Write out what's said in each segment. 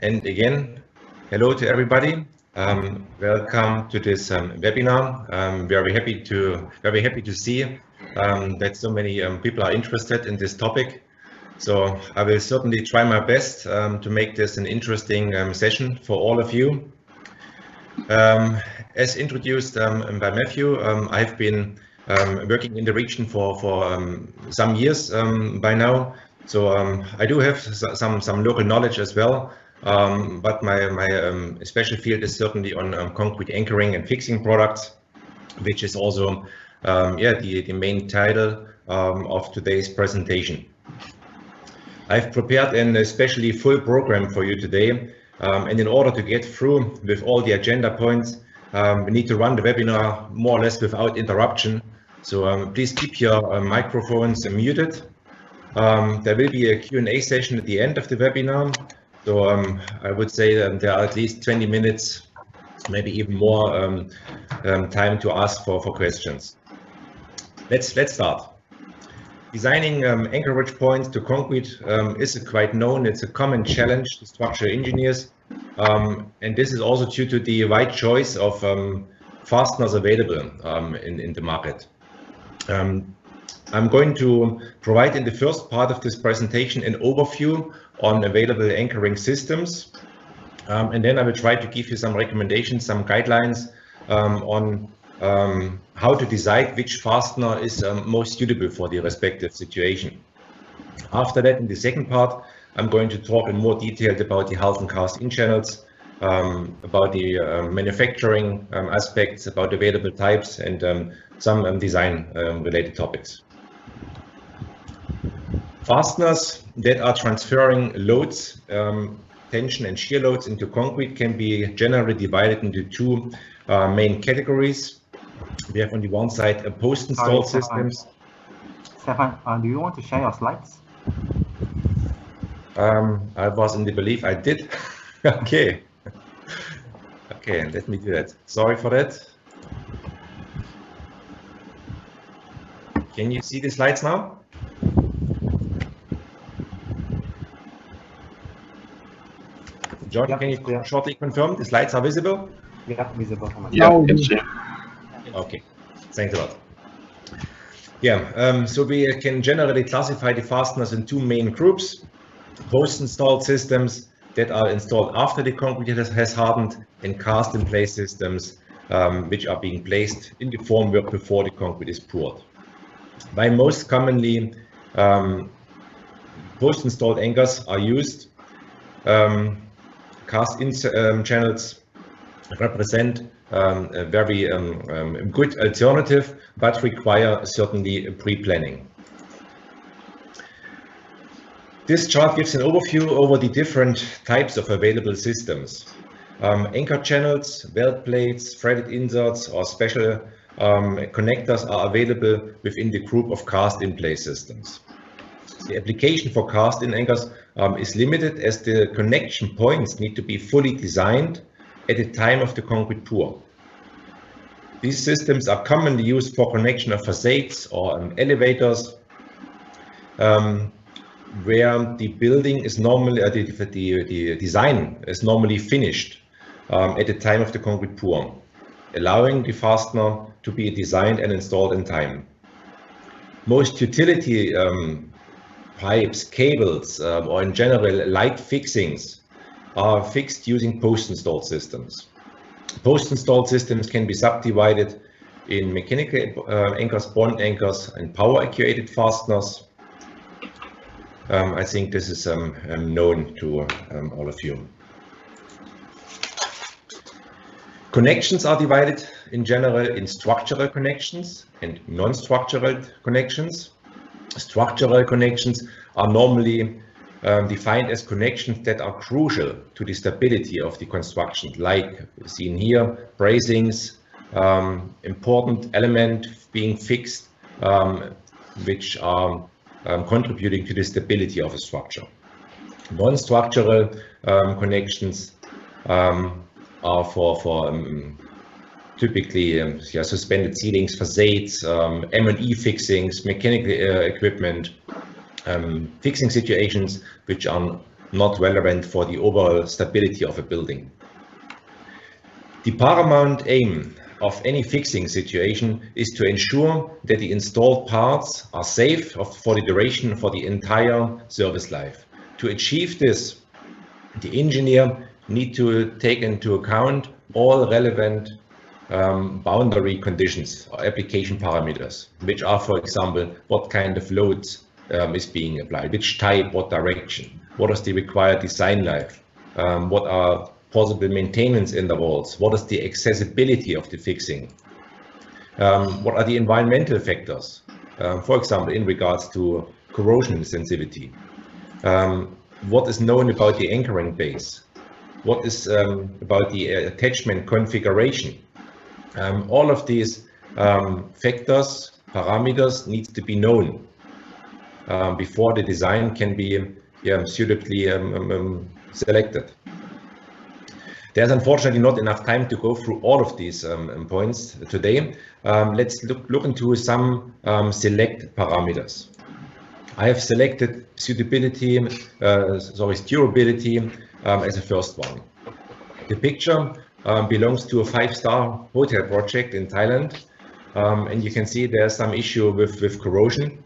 and again, hello to everybody. Um, welcome to this um, webinar. I'm very happy to very happy to see um, that so many um, people are interested in this topic. So I will certainly try my best um, to make this an interesting um, session for all of you. as introduced by Matthew, I've been working in the region for for some years by now. So I do have some some local knowledge as well. Um, but my, my um, special field is certainly on um, concrete anchoring and fixing products, which is also um, yeah, the, the main title um, of today's presentation. I've prepared an especially full program for you today. Um, and in order to get through with all the agenda points, we need to run the webinar more or less without interruption. So please keep your uh, microphones muted. there will be a Q&A session at the end of the webinar. So um, I would say that there are at least 20 minutes, maybe even more um, um, time to ask for, for questions. Let's, let's start. Designing um, anchorage points to concrete um, is quite known. It's a common challenge to structural engineers. Um, and this is also due to the wide choice of fasteners available in, in the market. I'm going to provide in the first part of this presentation an overview on available anchoring systems. Um, and then I will try to give you some recommendations, some guidelines um, on um, how to decide which fastener is um, most suitable for the respective situation. After that, in the second part, I'm going to talk in more detail about the HALFEN cast in channels, um, about the uh, manufacturing aspects, about available types, and some design related topics. Fasteners that are transferring loads, um, tension and shear loads into concrete can be generally divided into two uh, main categories. We have on the one side a post-installed systems. Stefan, uh, do you want to share your slides? Um, I was in the belief I did. okay. Okay, let me do that. Sorry for that. Can you see the slides now? John, can you yeah. shortly confirm the slides are visible? Yeah, visible. Yeah, Okay, thanks a lot. Yeah, um, so we can generally classify the fasteners in two main groups. Post-installed systems that are installed after the concrete has hardened and cast-in-place systems um, which are being placed in the formwork before the concrete is poured. By most commonly, um, post-installed anchors are used um, cast-in um, channels represent um, a very um, good alternative, but require certainly pre-planning. This chart gives an overview over the different types of available systems. Um, anchor channels, weld plates, threaded inserts, or special um, connectors are available within the group of cast-in-place systems. The application for cast-in anchors um, is limited as the connection points need to be fully designed at the time of the concrete pour. These systems are commonly used for connection of facades or um, elevators, um, where the building is normally, uh, the, the, the, design is normally finished um, at the time of the concrete pour, allowing the fastener to be designed and installed in time. Most utility um, pipes, cables, um, or in general light fixings are fixed using post-installed systems. Post-installed systems can be subdivided in mechanical uh, anchors, bond anchors, and power-actuated fasteners. Um, I think this is um, um known to um, all of you. Connections are divided in general in structural connections and non-structural connections. Structural connections are normally um, defined as connections that are crucial to the stability of the construction, like seen here, bracings, um, important element being fixed, um, which are um, contributing to the stability of a structure. Non-structural um, connections um, are for, for typically um, yeah, suspended ceilings, facades, um, M&E fixings, mechanical uh, equipment, um, fixing situations which are not relevant for the overall stability of a building. The paramount aim of any fixing situation is to ensure that the installed parts are safe for the duration for the entire service life. To achieve this, the engineer need to take into account all relevant um, boundary conditions or application parameters, which are, for example, what kind of loads um, is being applied, which type, what direction, what is the required design life, um, what are possible maintenance intervals, what is the accessibility of the fixing, um, what are the environmental factors, um, for example, in regards to corrosion sensitivity, um, what is known about the anchoring base, what is about the attachment configuration. Um, all of these um, factors, parameters needs to be known before the design can be suitably selected. There's unfortunately not enough time to go through all of these um, points today. Um, let's look, look into some um, select parameters. I have selected suitability, uh, sorry, durability um, as a first one. The picture um, belongs to a five-star hotel project in Thailand. Um, and you can see there's some issue with, with corrosion.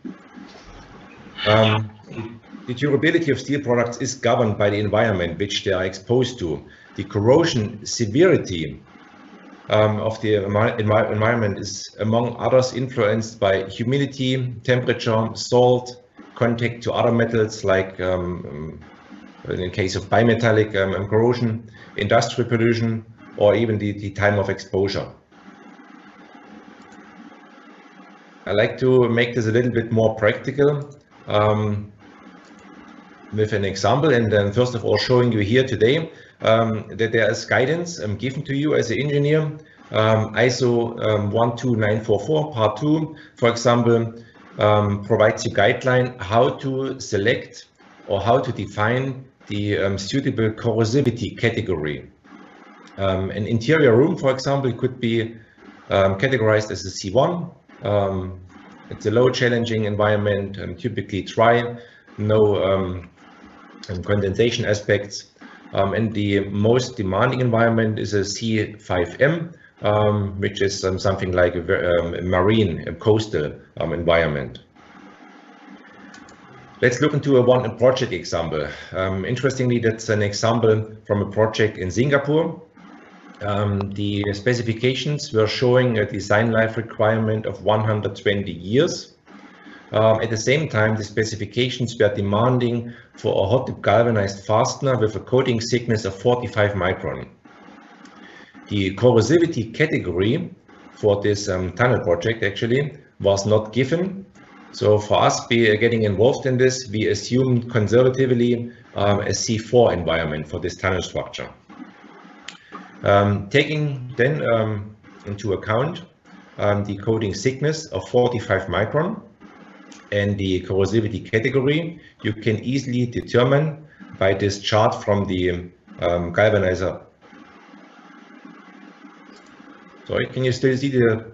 the durability of steel products is governed by the environment which they are exposed to the corrosion severity um, of the environment is, among others, influenced by humidity, temperature, salt, contact to other metals like um, um in case of bimetallic um, corrosion, industrial pollution, or even the, the time of exposure. I like to make this a little bit more practical um, with an example and then first of all showing you here today um, that there is guidance um, given to you as an engineer. Um, ISO 12944 part 2, for example, provides you guideline how to select or how to define the um, suitable corrosivity category. Um, an interior room, for example, could be um, categorized as a C1. it's a low challenging environment, and typically dry, no condensation aspects. Um, and the most demanding environment is a C5M, um, which is um, something like a, um, a marine, a coastal um, environment. Let's look into a one project example. Um, interestingly, that's an example from a project in Singapore. The specifications were showing a design life requirement of 120 years. Um, at the same time, the specifications were demanding for a hot dip galvanized fastener with a coating thickness of 45 micron. The corrosivity category for this um, tunnel project actually was not given. So for us be, uh, getting involved in this, we assumed conservatively um, a C4 environment for this tunnel structure. Um, taking then um, into account um, the coating thickness of 45 micron, and the corrosivity category, you can easily determine by this chart from the um, galvanizer. Sorry, can you still see the,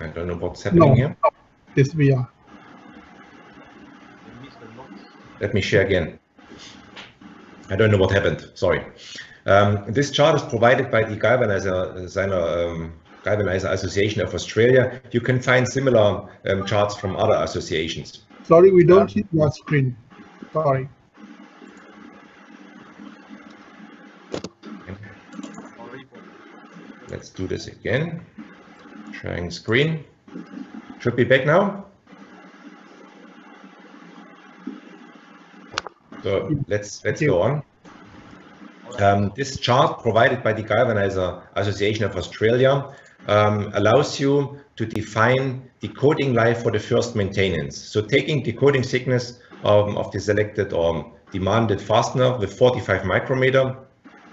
I don't know what's happening no, here. Yes, we are. Let me share again. I don't know what happened, sorry. Um, this chart is provided by the galvanizer um, Galvanizer Association of Australia. You can find similar um, charts from other associations. Sorry, we don't um, see your screen. Sorry. Let's do this again. Sharing screen. Should be back now. So let's let's go on. Um, this chart provided by the Galvanizer Association of Australia um, allows you to define the coating life for the first maintenance. So taking the coating thickness um, of the selected or demanded fastener with 45 micrometer,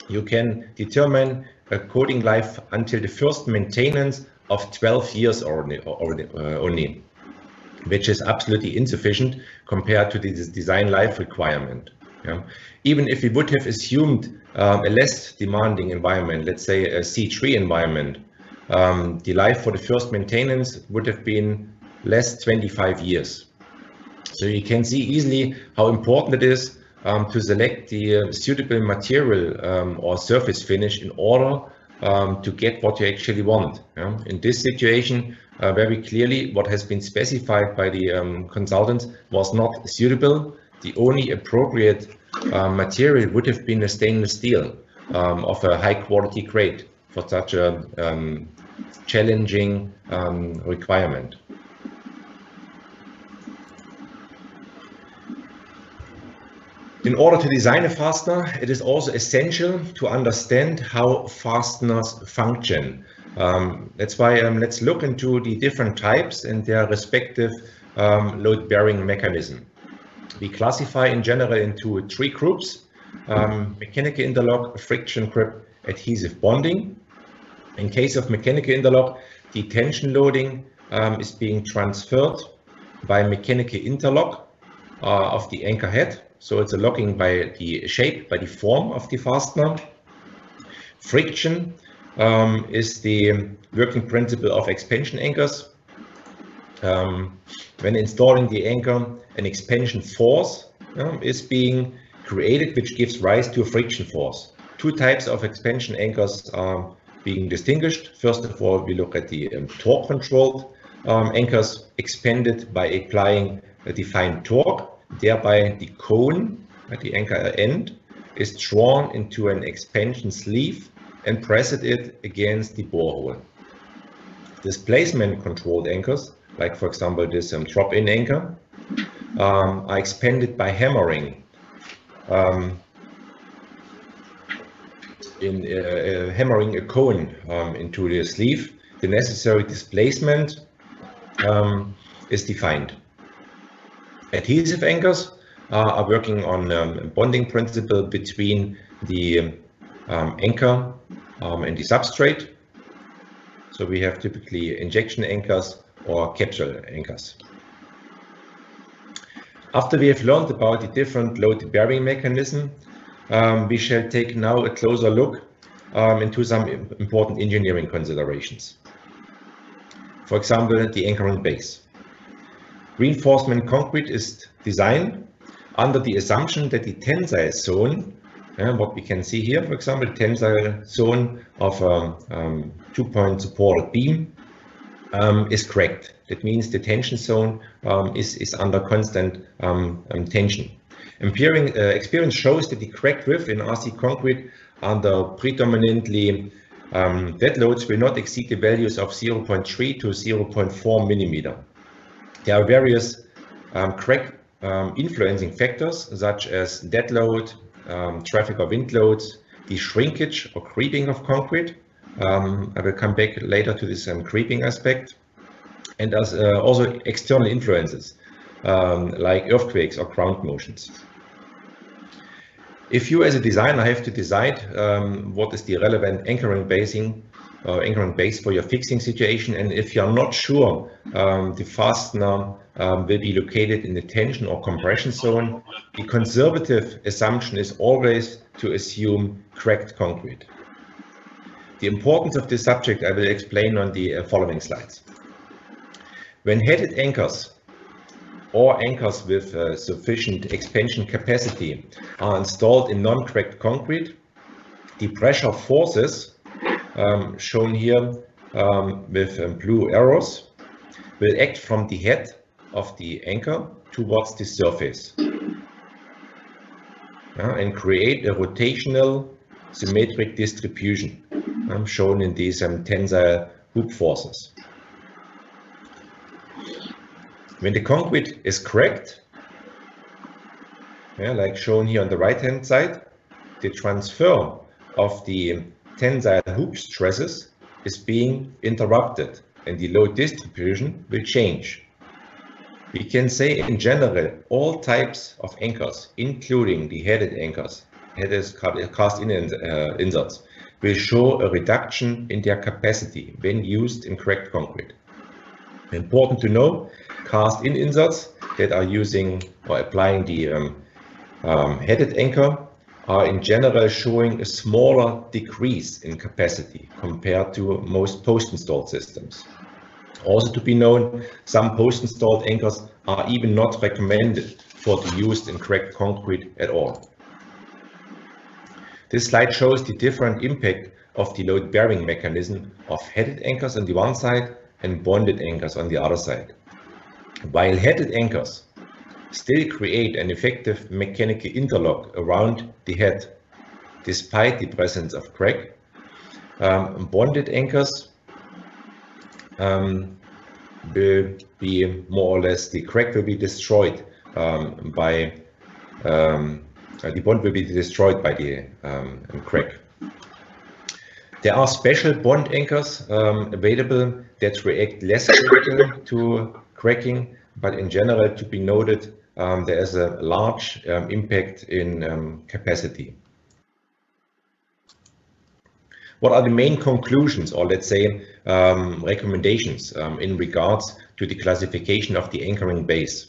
you can determine a coating life until the first maintenance of 12 years only, uh, only which is absolutely insufficient compared to the design life requirement. Yeah. Even if we would have assumed um, a less demanding environment, let's say a C3 environment, um, the life for the first maintenance would have been less 25 years. So you can see easily how important it is um, to select the uh, suitable material um, or surface finish in order um, to get what you actually want. Yeah? In this situation, uh, very clearly what has been specified by the um, consultants was not suitable. The only appropriate uh, material would have been a stainless steel um, of a high quality grade for such a um, challenging um, requirement. In order to design a fastener, it is also essential to understand how fasteners function. Um, that's why um, let's look into the different types and their respective um, load-bearing mechanism. We classify in general into three groups, um, mechanical interlock, friction grip, adhesive bonding. In case of mechanical interlock, the tension loading um, is being transferred by mechanical interlock uh, of the anchor head so it's a locking by the shape, by the form of the fastener. Friction um, is the working principle of expansion anchors. Um, when installing the anchor, an expansion force um, is being created, which gives rise to a friction force. Two types of expansion anchors are being distinguished. First of all, we look at the um, torque controlled um, anchors expanded by applying a defined torque Thereby the cone at the anchor end is drawn into an expansion sleeve and pressed it against the borehole. Displacement controlled anchors, like for example this um, drop-in anchor, um, are expanded by hammering. Um, in uh, uh, hammering a cone um, into the sleeve, the necessary displacement um, is defined. Adhesive anchors uh, are working on um, bonding principle between the um, anchor and the substrate. So we have typically injection anchors or capsule anchors. After we have learned about the different load bearing mechanism, um, we shall take now a closer look um, into some important engineering considerations. For example, the anchoring base. Reinforcement concrete is designed under the assumption that the tensile zone, uh, what we can see here, for example, tensile zone of a um, um, two-point supported beam um, is cracked. That means the tension zone um, is, is under constant um, um, tension. Empiric, uh, experience shows that the crack width in RC concrete under predominantly dead loads will not exceed the values of 0.3 to 0.4 millimeter. There are various um, crack um, influencing factors such as dead load, um, traffic or wind loads, the shrinkage or creeping of concrete. Um, I will come back later to this um, creeping aspect. And as uh, also external influences um, like earthquakes or ground motions. If you as a designer have to decide what is the relevant anchoring basing uh, anchoring base for your fixing situation. And if you're not sure um, the fastener um, will be located in the tension or compression zone, the conservative assumption is always to assume cracked concrete. The importance of this subject I will explain on the uh, following slides. When headed anchors or anchors with uh, sufficient expansion capacity are installed in non-cracked concrete, the pressure forces um, shown here um, with um, blue arrows, will act from the head of the anchor towards the surface uh, and create a rotational symmetric distribution um, shown in these um, tensile hoop forces. When the concrete is cracked, yeah, like shown here on the right hand side, the transfer of the tensile hoop stresses is being interrupted and the load distribution will change. We can say in general, all types of anchors, including the headed anchors, headed cast in uh, inserts, will show a reduction in their capacity when used in cracked concrete. Important to know, cast in inserts that are using or applying the um, um, headed anchor are in general showing a smaller decrease in capacity compared to most post-installed systems. Also to be known, some post-installed anchors are even not recommended for the used in cracked concrete at all. This slide shows the different impact of the load bearing mechanism of headed anchors on the one side and bonded anchors on the other side. While headed anchors still create an effective mechanical interlock around the head despite the presence of crack, um, bonded anchors um, will be more or less, the crack will be destroyed um, by, um, uh, the bond will be destroyed by the um, crack. There are special bond anchors um, available that react less to cracking, but in general to be noted, um, there is a large um, impact in um, capacity. What are the main conclusions or let's say um, recommendations um, in regards to the classification of the anchoring base?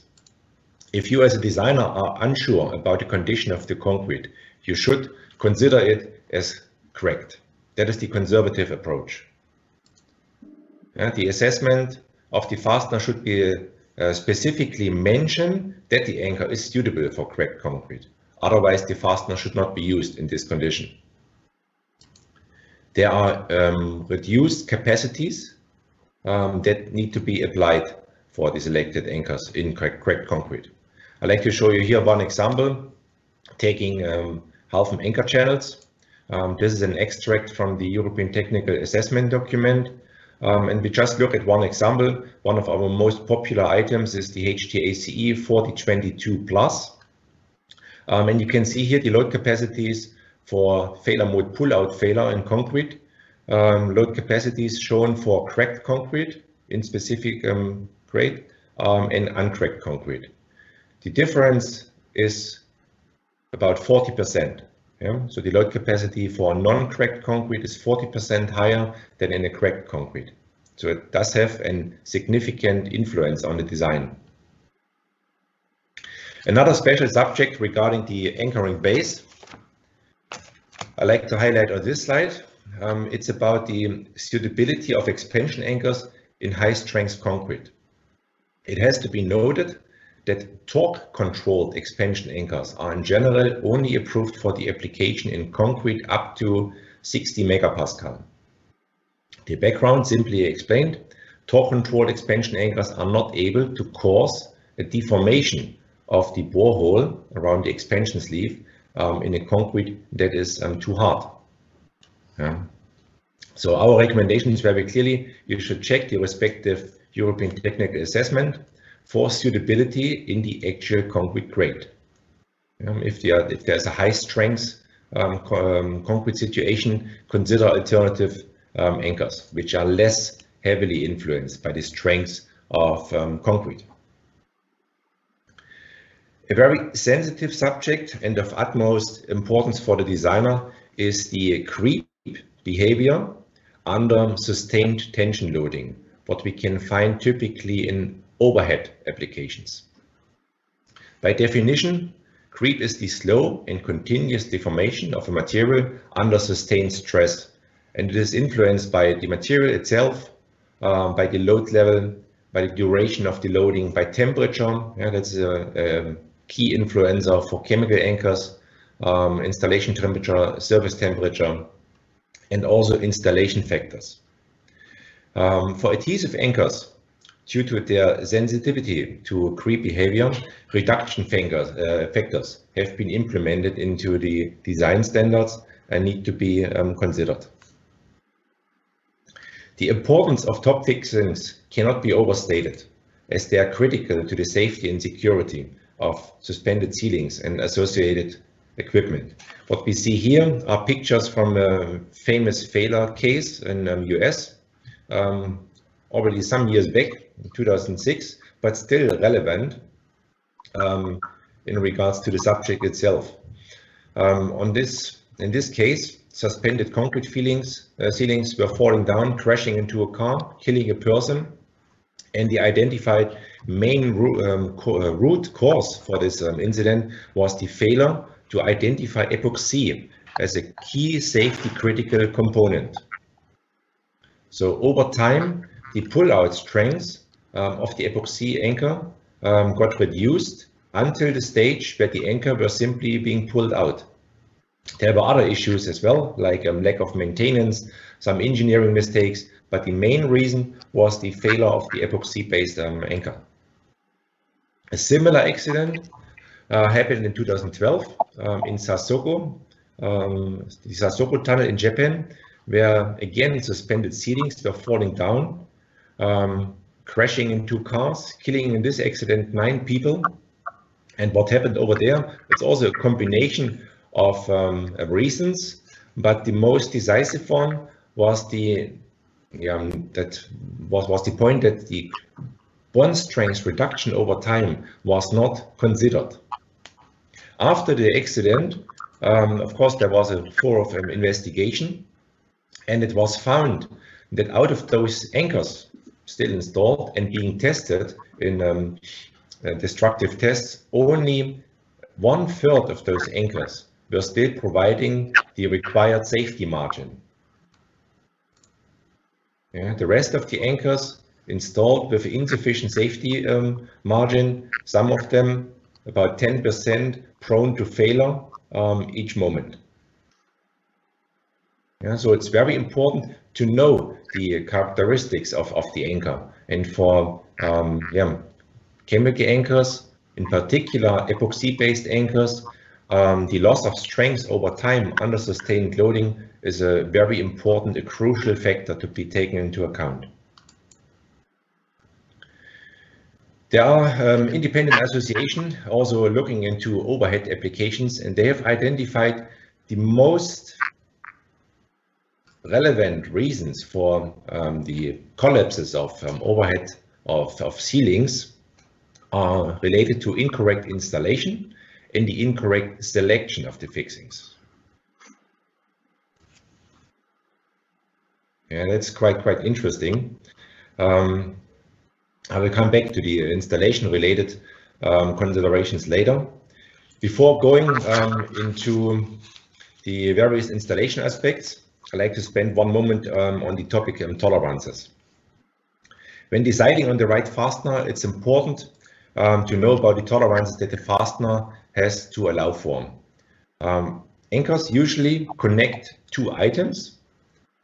If you as a designer are unsure about the condition of the concrete, you should consider it as cracked. That is the conservative approach. Yeah, the assessment of the fastener should be uh, specifically mention that the anchor is suitable for cracked concrete. Otherwise, the fastener should not be used in this condition. There are um, reduced capacities um, that need to be applied for the selected anchors in cracked, cracked concrete. I'd like to show you here one example, taking um, HALFEN anchor channels. Um, this is an extract from the European Technical Assessment document. Um, and we just look at one example. One of our most popular items is the HTACE 4022 Plus. Um, and you can see here the load capacities for failure mode pull-out failure in concrete. Um, load capacities shown for cracked concrete in specific um, grade um, and uncracked concrete. The difference is about 40%. Yeah? So the load capacity for non-cracked concrete is 40% higher than in a cracked concrete. So it does have a significant influence on the design. Another special subject regarding the anchoring base I like to highlight on this slide. Um, it's about the suitability of expansion anchors in high strength concrete. It has to be noted that torque-controlled expansion anchors are in general only approved for the application in concrete up to 60 megapascal. The background simply explained, torque-controlled expansion anchors are not able to cause a deformation of the borehole around the expansion sleeve um, in a concrete that is um, too hard. Yeah. So our recommendation is very clearly, you should check the respective European technical assessment for suitability in the actual concrete grade. Um, if, there, if there's a high strength um, co um, concrete situation, consider alternative um, anchors, which are less heavily influenced by the strength of um, concrete. A very sensitive subject and of utmost importance for the designer is the creep behavior under sustained tension loading, what we can find typically in overhead applications. By definition, creep is the slow and continuous deformation of a material under sustained stress, and it is influenced by the material itself, uh, by the load level, by the duration of the loading, by temperature. Yeah, that's a, a key influencer for chemical anchors, um, installation temperature, surface temperature, and also installation factors. Um, for adhesive anchors, due to their sensitivity to creep behavior, reduction factors, uh, factors have been implemented into the design standards and need to be um, considered. The importance of top fixings cannot be overstated, as they are critical to the safety and security of suspended ceilings and associated equipment. What we see here are pictures from a famous failure case in um, US, um, already some years back, 2006, but still relevant um, in regards to the subject itself. Um, on this, in this case, suspended concrete ceilings, uh, ceilings were falling down, crashing into a car, killing a person, and the identified main um, co uh, root cause for this um, incident was the failure to identify epoxy as a key safety critical component. So over time, the pull-out strength um, of the epoxy anchor um, got reduced until the stage where the anchor was simply being pulled out. There were other issues as well, like um, lack of maintenance, some engineering mistakes, but the main reason was the failure of the epoxy-based um, anchor. A similar accident uh, happened in 2012 um, in Sasago, um, the Sasago tunnel in Japan, where again suspended ceilings were falling down, um, crashing into cars, killing in this accident nine people. And what happened over there, it's also a combination of um, reasons, but the most decisive one was the um, that was, was the point that the bond strength reduction over time was not considered. After the accident, um, of course, there was a of um, investigation, and it was found that out of those anchors still installed and being tested in um, uh, destructive tests, only one third of those anchors were still providing the required safety margin. Yeah, the rest of the anchors installed with insufficient safety um, margin, some of them about 10% prone to failure um, each moment. Yeah, so it's very important to know the characteristics of, of the anchor. And for um, yeah, chemical anchors, in particular epoxy-based anchors, um, the loss of strength over time under sustained loading is a very important, a crucial factor to be taken into account. There are um, independent associations also looking into overhead applications and they have identified the most relevant reasons for um, the collapses of um, overhead of, of ceilings are related to incorrect installation and the incorrect selection of the fixings. Yeah, that's quite quite interesting. Um, I will come back to the installation related um, considerations later. Before going um, into the various installation aspects, I'd like to spend one moment um, on the topic of tolerances. When deciding on the right fastener, it's important um, to know about the tolerances that the fastener has to allow for. Um, anchors usually connect two items,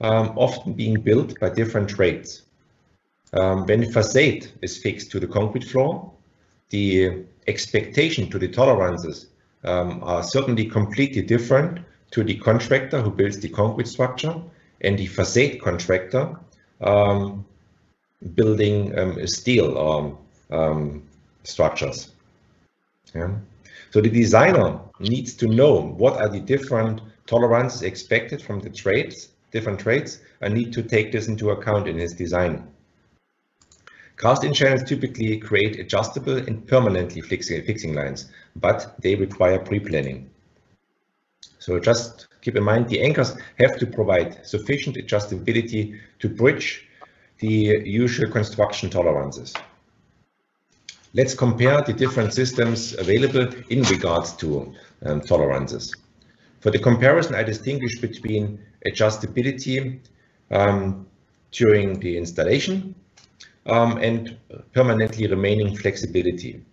um, often being built by different trades. Um, when the facade is fixed to the concrete floor, the expectation to the tolerances um, are certainly completely different to the contractor who builds the concrete structure and the facade contractor um, building um, steel or um, structures. Yeah. So the designer needs to know what are the different tolerances expected from the trades, different trades, and need to take this into account in his design. Cast-in channels typically create adjustable and permanently fixing, fixing lines, but they require pre-planning. So just keep in mind the anchors have to provide sufficient adjustability to bridge the usual construction tolerances. Let's compare the different systems available in regards to um, tolerances. For the comparison, I distinguish between adjustability um, during the installation um, and permanently remaining flexibility.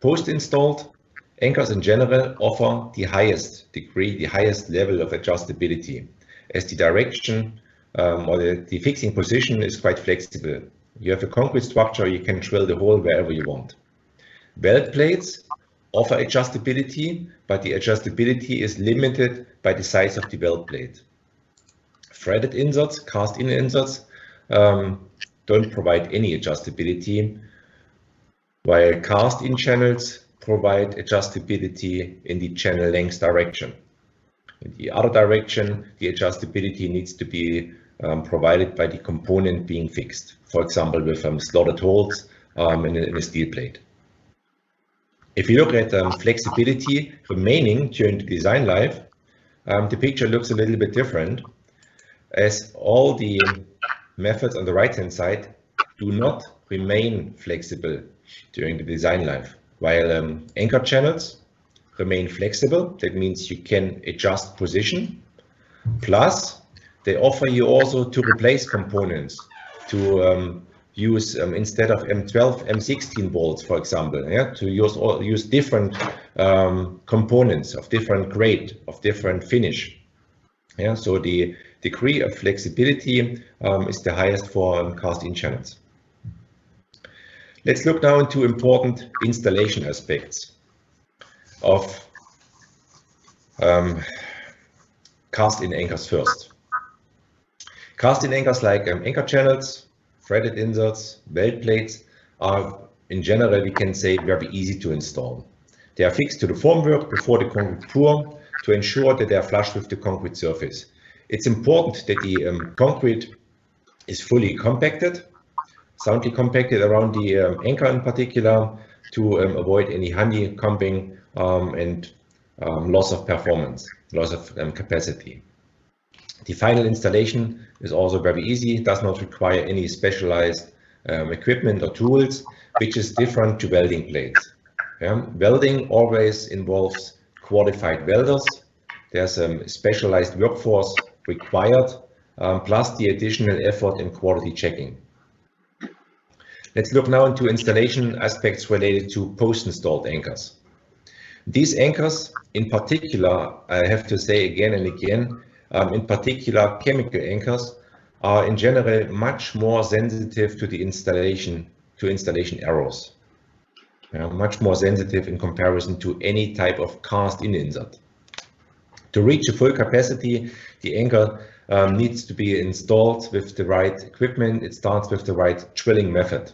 Post-installed, anchors in general offer the highest degree, the highest level of adjustability, as the direction um, or the, the fixing position is quite flexible. You have a concrete structure, you can drill the hole wherever you want. Weld plates offer adjustability, but the adjustability is limited by the size of the weld plate. Threaded inserts, cast-in inserts, um, don't provide any adjustability, while cast-in channels provide adjustability in the channel length direction. In the other direction, the adjustability needs to be um, provided by the component being fixed, for example, with um, slotted holes um, in, a, in, a, steel plate. If you look at um, flexibility remaining during the design life, um, the picture looks a little bit different as all the methods on the right hand side do not remain flexible during the design life, while um, anchor channels remain flexible. That means you can adjust position. Plus, they offer you also to replace components to um, use um, instead of M12, M16 bolts, for example, yeah, to use or use different um, components of different grade, of different finish. Yeah, so the degree of flexibility um, is the highest for um, cast-in channels. Let's look now into important installation aspects of um, cast-in anchors first. Cast-in anchors like um, anchor channels, threaded inserts, weld plates are in general, we can say, very easy to install. They are fixed to the formwork before the concrete pour to ensure that they are flush with the concrete surface. It's important that the um, concrete is fully compacted, soundly compacted around the um, anchor in particular to um, avoid any honeycombing um, and um, loss of performance, loss of um, capacity. The final installation is also very easy, does not require any specialized um, equipment or tools, which is different to welding plates. Welding always involves qualified welders. There's a specialized workforce required, plus the additional effort in quality checking. Let's look now into installation aspects related to post-installed anchors. These anchors, in particular, I have to say again and again, um, in particular chemical anchors, are in general much more sensitive to the installation, to installation errors. Much more sensitive in comparison to any type of cast-in insert. To reach a full capacity, the anchor um, needs to be installed with the right equipment. It starts with the right drilling method.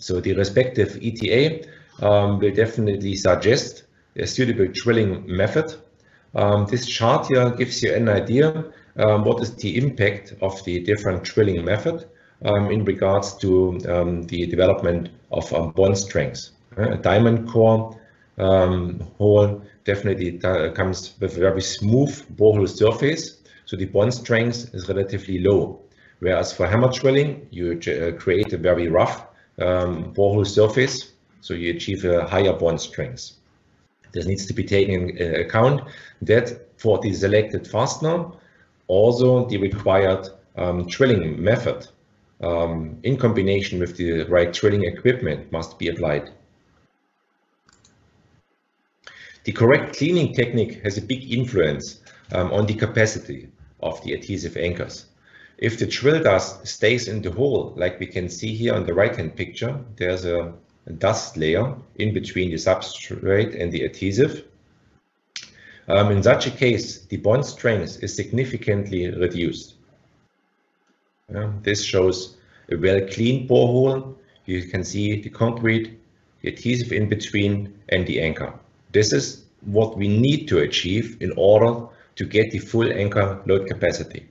So the respective ETA um, will definitely suggest a suitable drilling method. Um, this chart here gives you an idea um, what is the impact of the different drilling method um, in regards to um, the development of um, bond strengths. Uh, a diamond core hole definitely comes with a very smooth borehole surface, so the bond strength is relatively low. Whereas for hammer drilling, you uh, create a very rough um, borehole surface, so you achieve a higher bond strength. This needs to be taken into account that for the selected fastener, also the required um, drilling method um, in combination with the right drilling equipment must be applied. The correct cleaning technique has a big influence um, on the capacity of the adhesive anchors. If the drill dust stays in the hole, like we can see here on the right hand picture, there's a dust layer in between the substrate and the adhesive. Um, in such a case, the bond strength is significantly reduced. This shows a well cleaned borehole. You can see the concrete, the adhesive in between and the anchor. This is what we need to achieve in order to get the full anchor load capacity.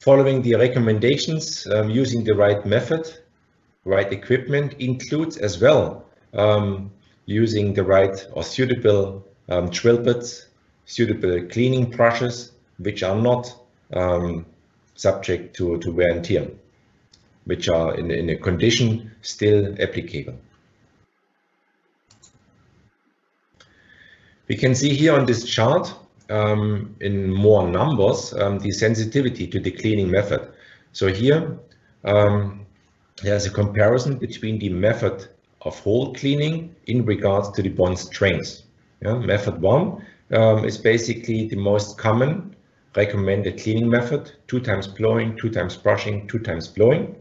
Following the recommendations, um, using the right method, right equipment includes as well um, using the right or suitable um, drill bits, suitable cleaning brushes, which are not um, subject to, to wear and tear, which are in, in a condition still applicable. We can see here on this chart um, in more numbers um, the sensitivity to the cleaning method. So here um, there's a comparison between the method of hole cleaning in regards to the bond strength. Yeah, method one um, is basically the most common recommended cleaning method, two times blowing, two times brushing, two times blowing.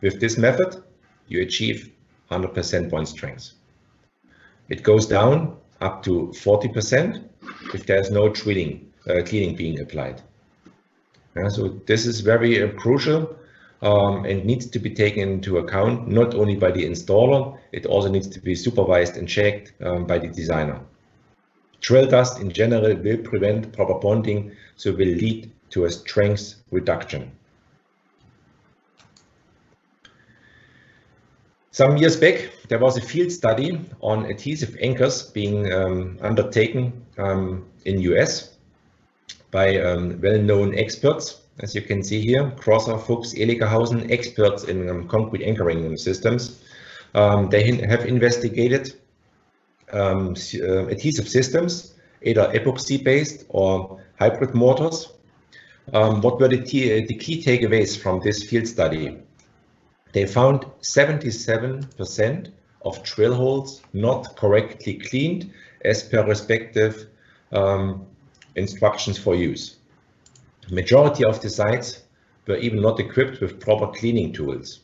With this method, you achieve 100% bond strength. It goes down up to 40% if there's no drilling, uh, cleaning being applied. Yeah, so this is very uh, crucial um, and needs to be taken into account not only by the installer, it also needs to be supervised and checked um, by the designer. Drill dust in general will prevent proper bonding, so will lead to a strength reduction. Some years back, there was a field study on adhesive anchors being um, undertaken um, in US by um, well-known experts, as you can see here, Grosser, Fuchs, Eligehausen, experts in um, concrete anchoring systems. Um, they have investigated um, uh, adhesive systems, either epoxy-based or hybrid mortars, what were the, the key takeaways from this field study? They found 77% of drill holes not correctly cleaned as per respective um, instructions for use. Majority of the sites were even not equipped with proper cleaning tools.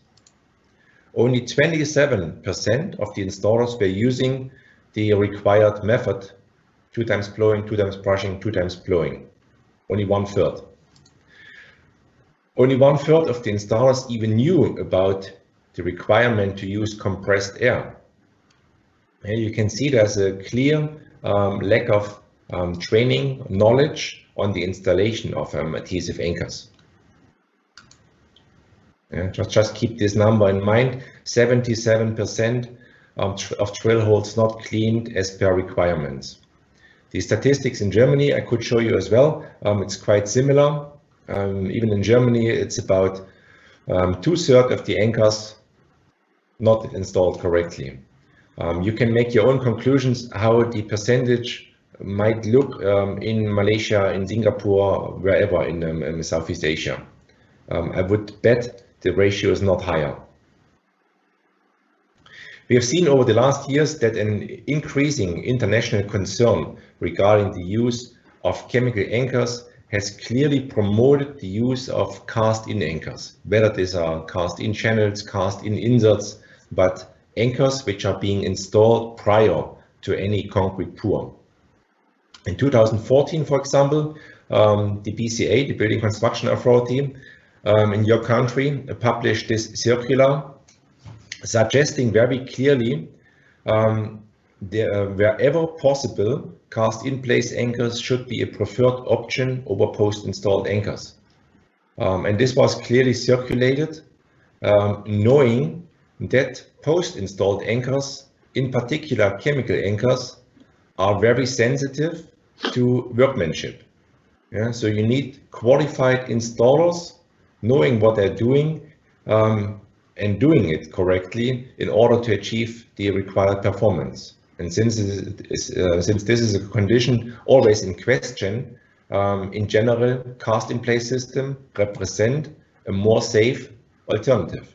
Only 27% of the installers were using the required method, two times blowing, two times brushing, two times blowing. Only one third. Only one third of the installers even knew about the requirement to use compressed air. And you can see there's a clear um, lack of um, training knowledge on the installation of um, adhesive anchors. Yeah, just, just keep this number in mind, 77% of drill holes not cleaned as per requirements. The statistics in Germany I could show you as well. Um, it's quite similar. Um, even in Germany, it's about um, two-thirds of the anchors not installed correctly. Um, you can make your own conclusions how the percentage might look um, in Malaysia, in Singapore, wherever in, um, in Southeast Asia. I would bet the ratio is not higher. We have seen over the last years that an increasing international concern regarding the use of chemical anchors has clearly promoted the use of cast-in anchors, whether these are cast-in channels, cast-in inserts, but anchors which are being installed prior to any concrete pour. In 2014, for example, um, the BCA, the Building Construction Authority, um, in your country published this circular suggesting very clearly um, the, uh, wherever possible, cast in place anchors should be a preferred option over post installed anchors. Um, and this was clearly circulated, um, knowing that post installed anchors, in particular chemical anchors, are very sensitive to workmanship. Yeah, so you need qualified installers knowing what they're doing um, and doing it correctly in order to achieve the required performance. And since, uh, since this is a condition always in question, um, in general, cast-in-place system represent a more safe alternative.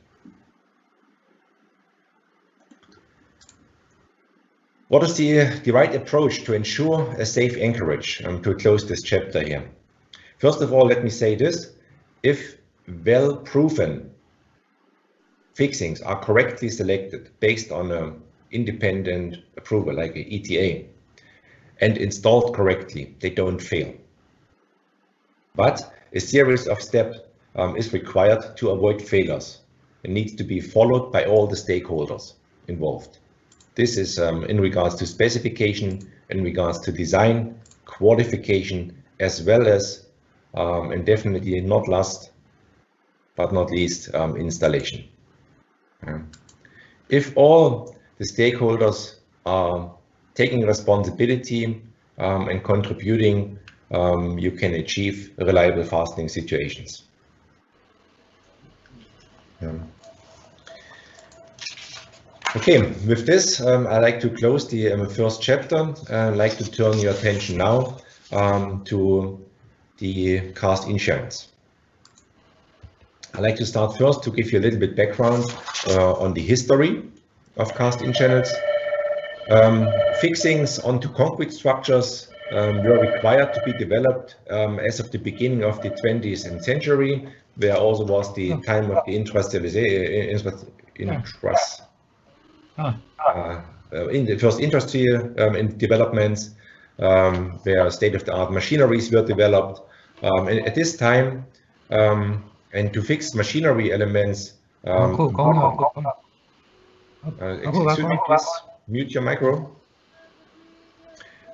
What is the, the right approach to ensure a safe anchorage um, to close this chapter here? First of all, let me say this. If well-proven fixings are correctly selected based on an independent approval like an ETA and installed correctly, they don't fail. But a series of steps um, is required to avoid failures. It needs to be followed by all the stakeholders involved. This is um, in regards to specification, in regards to design, qualification, as well as, um, and definitely not last but not least, um, installation. If all the stakeholders are taking responsibility um, and contributing, um, you can achieve reliable fastening situations. Okay, with this, um, I'd like to close the um, first chapter. I'd like to turn your attention now um, to the cast insurance. I'd like to start first to give you a little bit background uh, on the history of cast-in channels. Um, fixings onto concrete structures um, were required to be developed um, as of the beginning of the 20th century, where also was the time of the industrialization, interest, uh, uh, in the first industry um, in developments, um, where state-of-the-art machineries were developed. Um, and at this time, um, and to fix machinery elements. Um, uh, excuse me, please mute your micro.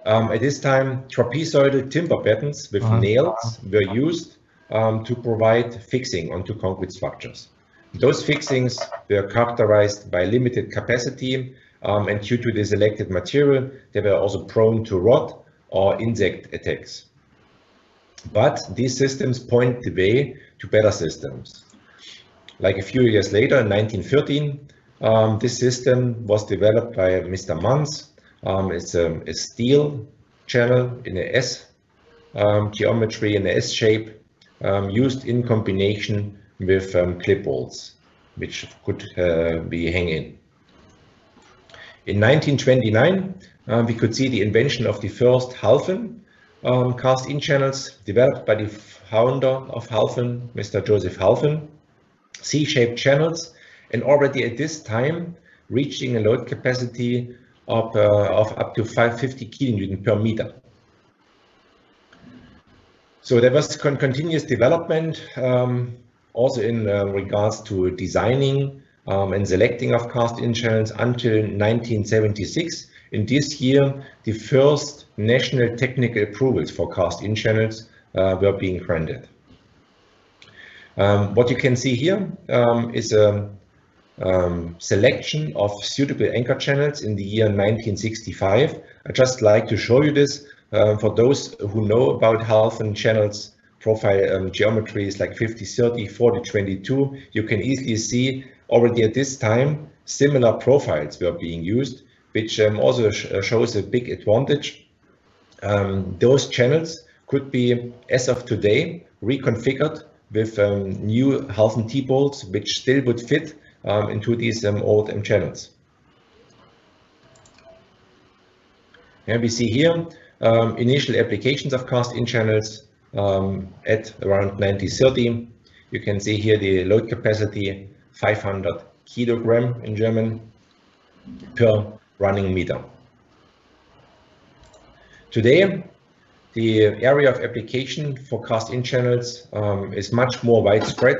Um, at this time, trapezoidal timber battens with uh nails were used um, to provide fixing onto concrete structures. Those fixings were characterized by limited capacity um, and due to the selected material, they were also prone to rot or insect attacks. But these systems point the way to better systems. Like a few years later, in 1913, um, this system was developed by Mr. Manz. Um, it's a, a, steel channel in a S um, geometry, in a S shape, um, used in combination with um, clip bolts, which could uh, be hanging. In 1929, um, we could see the invention of the first Halfen um, cast-in channels developed by the founder of Halfen, Mr. Joseph Halfen. C-shaped channels, and already at this time reaching a load capacity of, uh, of up to 550 kilonewton per meter. So there was con continuous development um, also in uh, regards to designing um, and selecting of cast-in channels until 1976. In this year, the first national technical approvals for cast-in channels uh, were being granted. Um, what you can see here um, is a um, selection of suitable anchor channels in the year 1965. I just like to show you this uh, for those who know about Halfen channels profile um, geometries like 50, 30, 40, 22. You can easily see already at this time similar profiles were being used, which um, also sh uh, shows a big advantage. Um, those channels could be, as of today, reconfigured with um, new Halfen T-bolts, which still would fit into these um, old M channels. And we see here um, initial applications of cast-in channels um, at around 1930. You can see here the load capacity 500 kilogram in German per running meter. Today, the area of application for cast-in channels um, is much more widespread.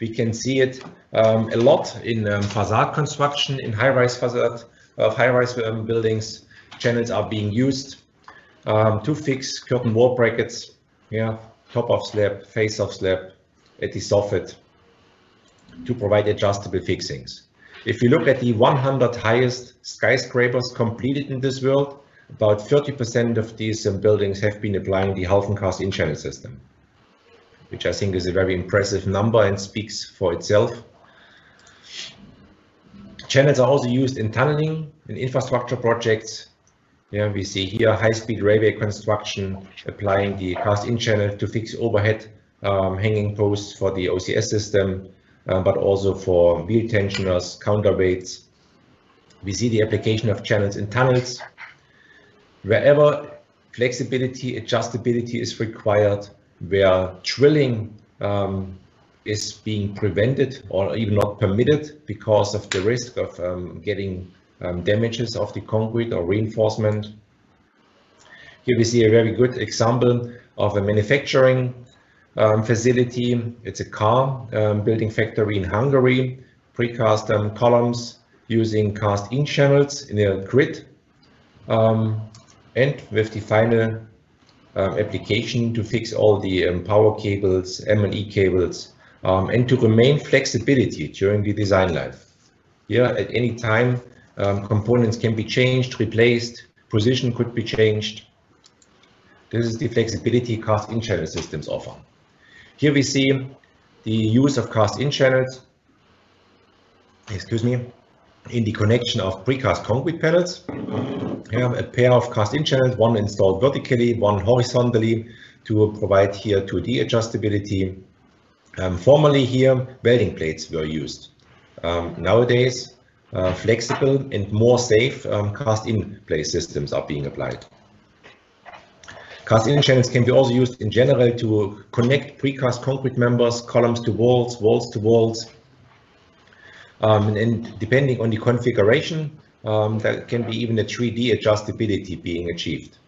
We can see it um, a lot in um, facade construction, in high-rise facade of uh, high-rise um, buildings. Channels are being used um, to fix curtain wall brackets, yeah, top of slab, face of slab, at the soffit to provide adjustable fixings. If you look at the 100 highest skyscrapers completed in this world, about 30% of these um, buildings have been applying the Halfen cast-in channel system, which I think is a very impressive number and speaks for itself. Channels are also used in tunneling, in infrastructure projects. Yeah, we see here high-speed railway construction applying the cast-in channel to fix overhead um, hanging posts for the OCS system, uh, but also for wheel tensioners, counterweights. We see the application of channels in tunnels, wherever flexibility, adjustability is required, where drilling um, is being prevented or even not permitted because of the risk of um, getting um, damages of the concrete or reinforcement. Here we see a very good example of a manufacturing um, facility. It's a car um, building factory in Hungary, precast um, columns using cast-in channels in a grid and with the final application to fix all the um, power cables, M&E cables, um, and to remain flexibility during the design life. Here, at any time, um, components can be changed, replaced, position could be changed. This is the flexibility cast-in channel systems offer. Here we see the use of cast-in channels, excuse me, in the connection of precast concrete panels. Here, a pair of cast-in channels, one installed vertically, one horizontally, to provide here 2D adjustability. Um, formerly here, welding plates were used. Um, nowadays, uh, flexible and more safe um, cast-in place systems are being applied. Cast-in channels can be also used in general to connect precast concrete members, columns to walls, walls to walls, um, and depending on the configuration, um, there can be even a 3D adjustability being achieved.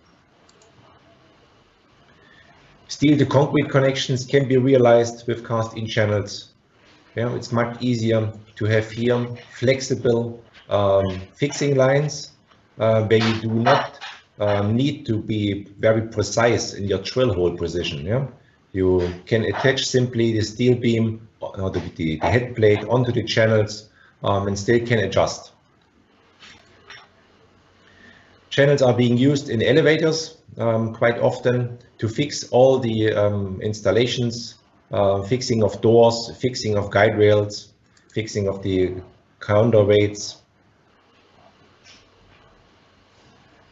Steel to concrete connections can be realized with cast-in channels. Yeah, it's much easier to have here flexible um, fixing lines uh, where you do not um, need to be very precise in your drill hole position. Yeah, you can attach simply the steel beam or the, the, the head plate onto the channels um, and still can adjust. Channels are being used in elevators um, quite often to fix all the um, installations, uh, fixing of doors, fixing of guide rails, fixing of the counterweights.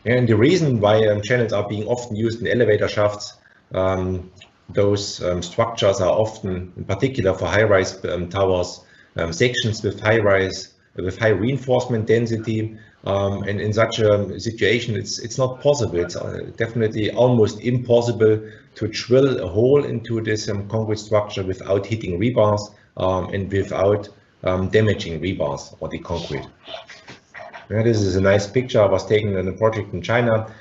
And the reason why um, channels are being often used in elevator shafts um, those um, structures are often, in particular for high-rise um, towers, um, sections with high-rise, with high reinforcement density. Um, and in such a situation, it's it's not possible. It's uh, definitely almost impossible to drill a hole into this um, concrete structure without hitting rebars um, and without damaging rebars or the concrete. Yeah, this is a nice picture I was taken in a project in China.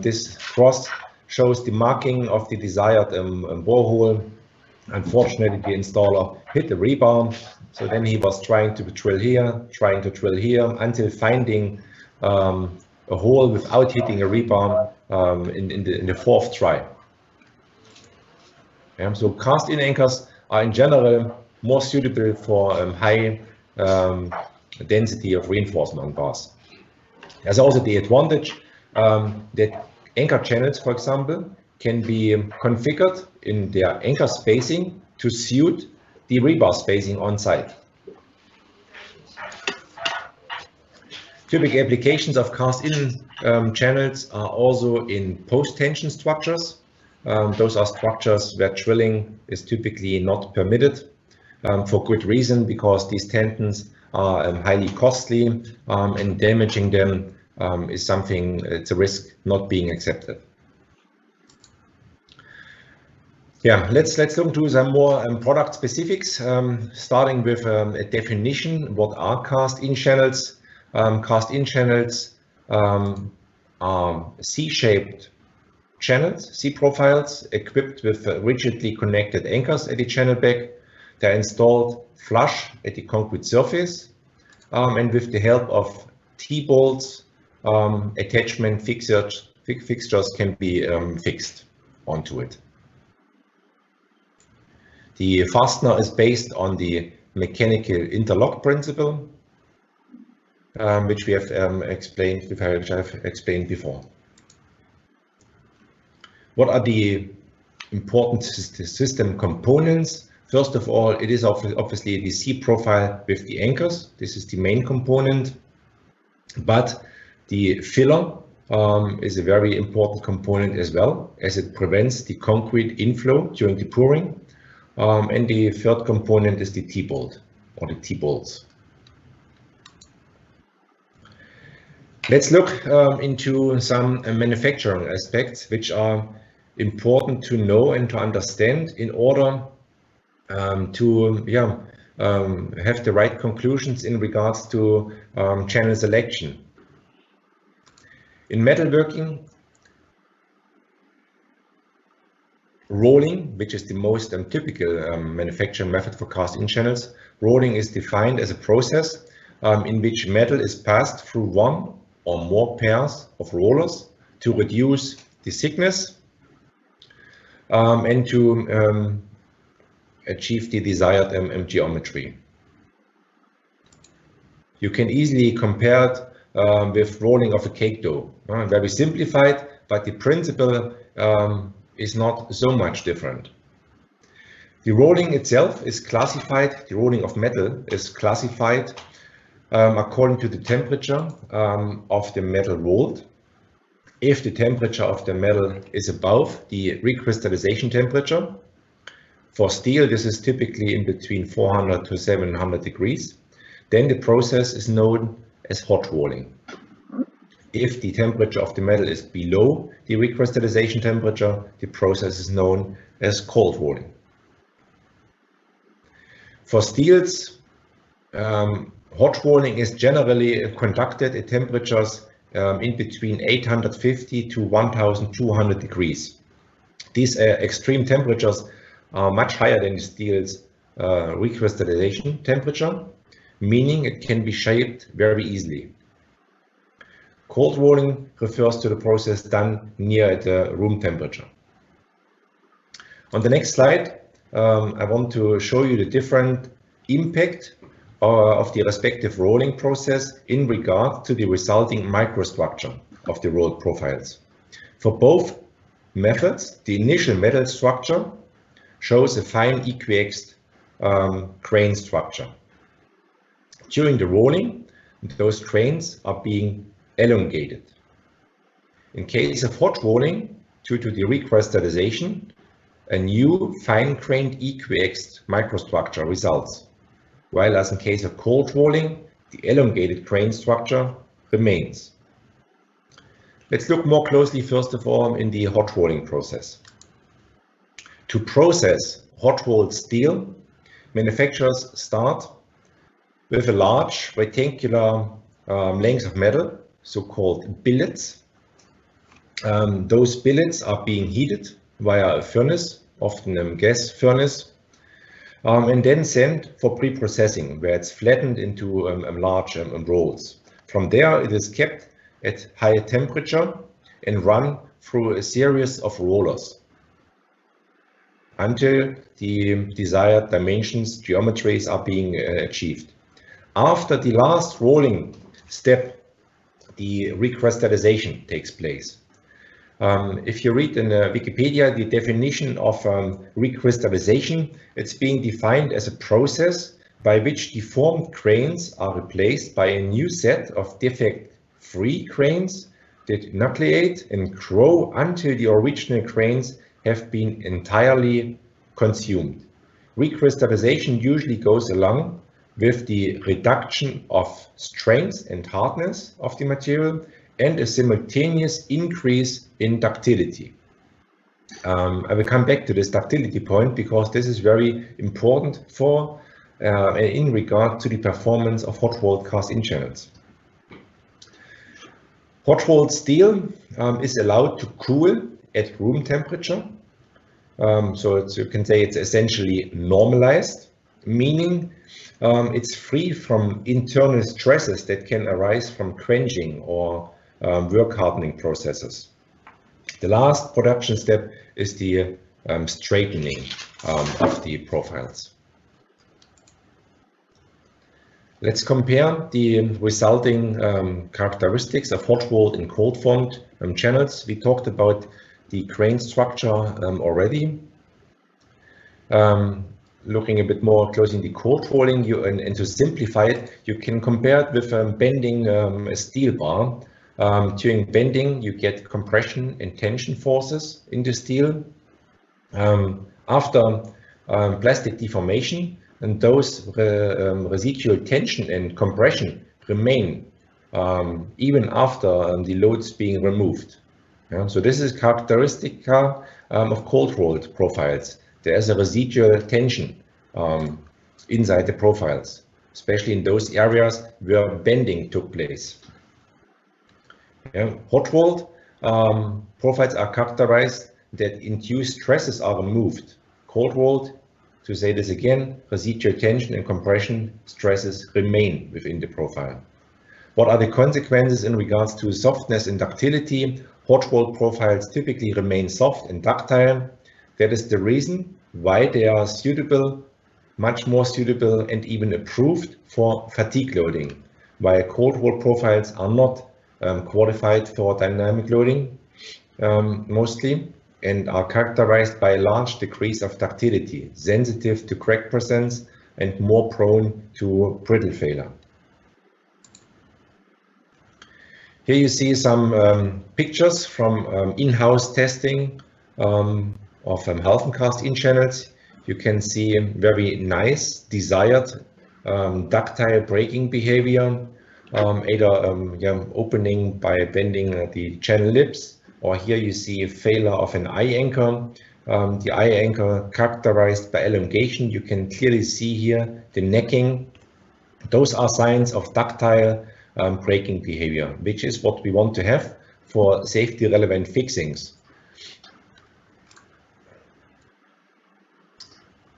this cross shows the marking of the desired um, um, borehole. Unfortunately, the installer hit the rebar. So then he was trying to drill here, trying to drill here until finding um, a hole without hitting a rebar um, in, in, the, in the fourth try. Yeah, so cast-in anchors are in general more suitable for um, high um, density of reinforcement bars. There's also the advantage that anchor channels, for example, can be configured in their anchor spacing to suit the rebar spacing on site. Typical applications of cast-in um, channels are also in post-tension structures. Um, those are structures where drilling is typically not permitted um, for good reason because these tendons are um, highly costly um, and damaging them um, is something, it's a risk not being accepted. Yeah, let's let's look into some more um, product specifics, um, starting with um, a definition. What are cast-in channels? Um, cast-in channels um, are C-shaped channels, C-profiles, equipped with uh, rigidly connected anchors at the channel back. They're installed flush at the concrete surface, and with the help of T-bolts um, attachment fixtures, fixtures can be um, fixed onto it. The fastener is based on the mechanical interlock principle, um, which we have um, explained, which I've explained before. What are the important system components? First of all, it is obviously the C profile with the anchors. This is the main component, but the filler um, is a very important component as well, as it prevents the concrete inflow during the pouring. Um, and the third component is the T-bolt or the T-bolts. Let's look um, into some uh, manufacturing aspects which are important to know and to understand in order um, to yeah, um, have the right conclusions in regards to um, channel selection. In metalworking, rolling, which is the most um, typical um, manufacturing method for cast-in channels, rolling is defined as a process um, in which metal is passed through one or more pairs of rollers to reduce the thickness um, and to um, achieve the desired geometry. You can easily compare um, with rolling of a cake dough. Uh, very simplified, but the principle um, is not so much different. The rolling itself is classified, the rolling of metal is classified um, according to the temperature um, of the metal rolled. If the temperature of the metal is above the recrystallization temperature, for steel this is typically in between 400 to 700 degrees, then the process is known as hot rolling. If the temperature of the metal is below the recrystallization temperature, the process is known as cold rolling. For steels, um, hot rolling is generally conducted at temperatures um, in between 850 to 1200 degrees. These uh, extreme temperatures are much higher than the steel's uh, recrystallization temperature meaning it can be shaped very easily. Cold rolling refers to the process done near the room temperature. On the next slide, um, I want to show you the different impact uh, of the respective rolling process in regard to the resulting microstructure of the rolled profiles. For both methods, the initial metal structure shows a fine equiaxed um, grain structure. During the rolling, those grains are being elongated. In case of hot rolling, due to the recrystallization, a new fine-grained equiaxed microstructure results, while as in case of cold rolling, the elongated grain structure remains. Let's look more closely, first of all, in the hot rolling process. To process hot rolled steel, manufacturers start with a large rectangular um, length of metal, so-called billets. Um, those billets are being heated via a furnace, often a gas furnace, um, and then sent for pre-processing, where it's flattened into um, large um, rolls. From there, it is kept at high temperature and run through a series of rollers until the desired dimensions, geometries are being uh, achieved. After the last rolling step, the recrystallization takes place. Um, if you read in uh, Wikipedia the definition of um, recrystallization, it's being defined as a process by which deformed grains are replaced by a new set of defect-free grains that nucleate and grow until the original grains have been entirely consumed. Recrystallization usually goes along with the reduction of strength and hardness of the material and a simultaneous increase in ductility. Um, I will come back to this ductility point because this is very important for uh, in regard to the performance of hot rolled cast in channels. Hot rolled steel um, is allowed to cool at room temperature. Um, so you can say it's essentially normalized, meaning um, it's free from internal stresses that can arise from quenching or um, work hardening processes. The last production step is the um, straightening um, of the profiles. Let's compare the resulting um, characteristics of hot rolled and cold formed um, channels. We talked about the grain structure already. Um, looking a bit more closely in the cold rolling, you, and, and, to simplify it, you can compare it with um, bending um, a steel bar. Um, during bending, you get compression and tension forces in the steel. Um, after plastic deformation, and those re, residual tension and compression remain um, even after um, the loads being removed. Yeah, so this is characteristic um, of cold rolled profiles. There is a residual tension um, inside the profiles, especially in those areas where bending took place. Yeah, hot rolled um, profiles are characterized that induced stresses are removed. Cold rolled, to say this again, residual tension and compression stresses remain within the profile. What are the consequences in regards to softness and ductility? Hot rolled profiles typically remain soft and ductile. That is the reason why they are suitable, much more suitable and even approved for fatigue loading, while cold rolled profiles are not um, qualified for dynamic loading um, mostly and are characterized by large degrees of ductility, sensitive to crack presence and more prone to brittle failure. Here you see some um, pictures from um, in-house testing um, of um, Halfen cast in channels. You can see very nice desired um, ductile breaking behavior, um, either yeah, opening by bending the channel lips, or here you see a failure of an eye anchor. the eye anchor characterized by elongation. You can clearly see here the necking. Those are signs of ductile um, braking behavior, which is what we want to have for safety relevant fixings.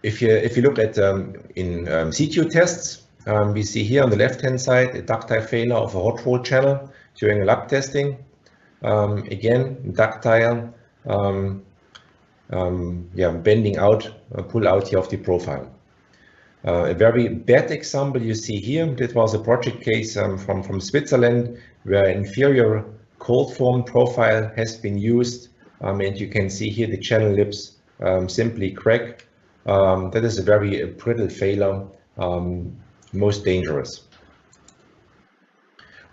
If you if you look at um, in um, CTU tests, um, we see here on the left hand side a ductile failure of a hot roll channel during lab testing. Um, again, ductile, um, yeah, bending out, uh, pull out here of the profile. Uh, a very bad example you see here, that was a project case um, from, from Switzerland where inferior cold form profile has been used. Um, and you can see here the channel lips um, simply crack. Um, that is a very brittle failure, um, most dangerous.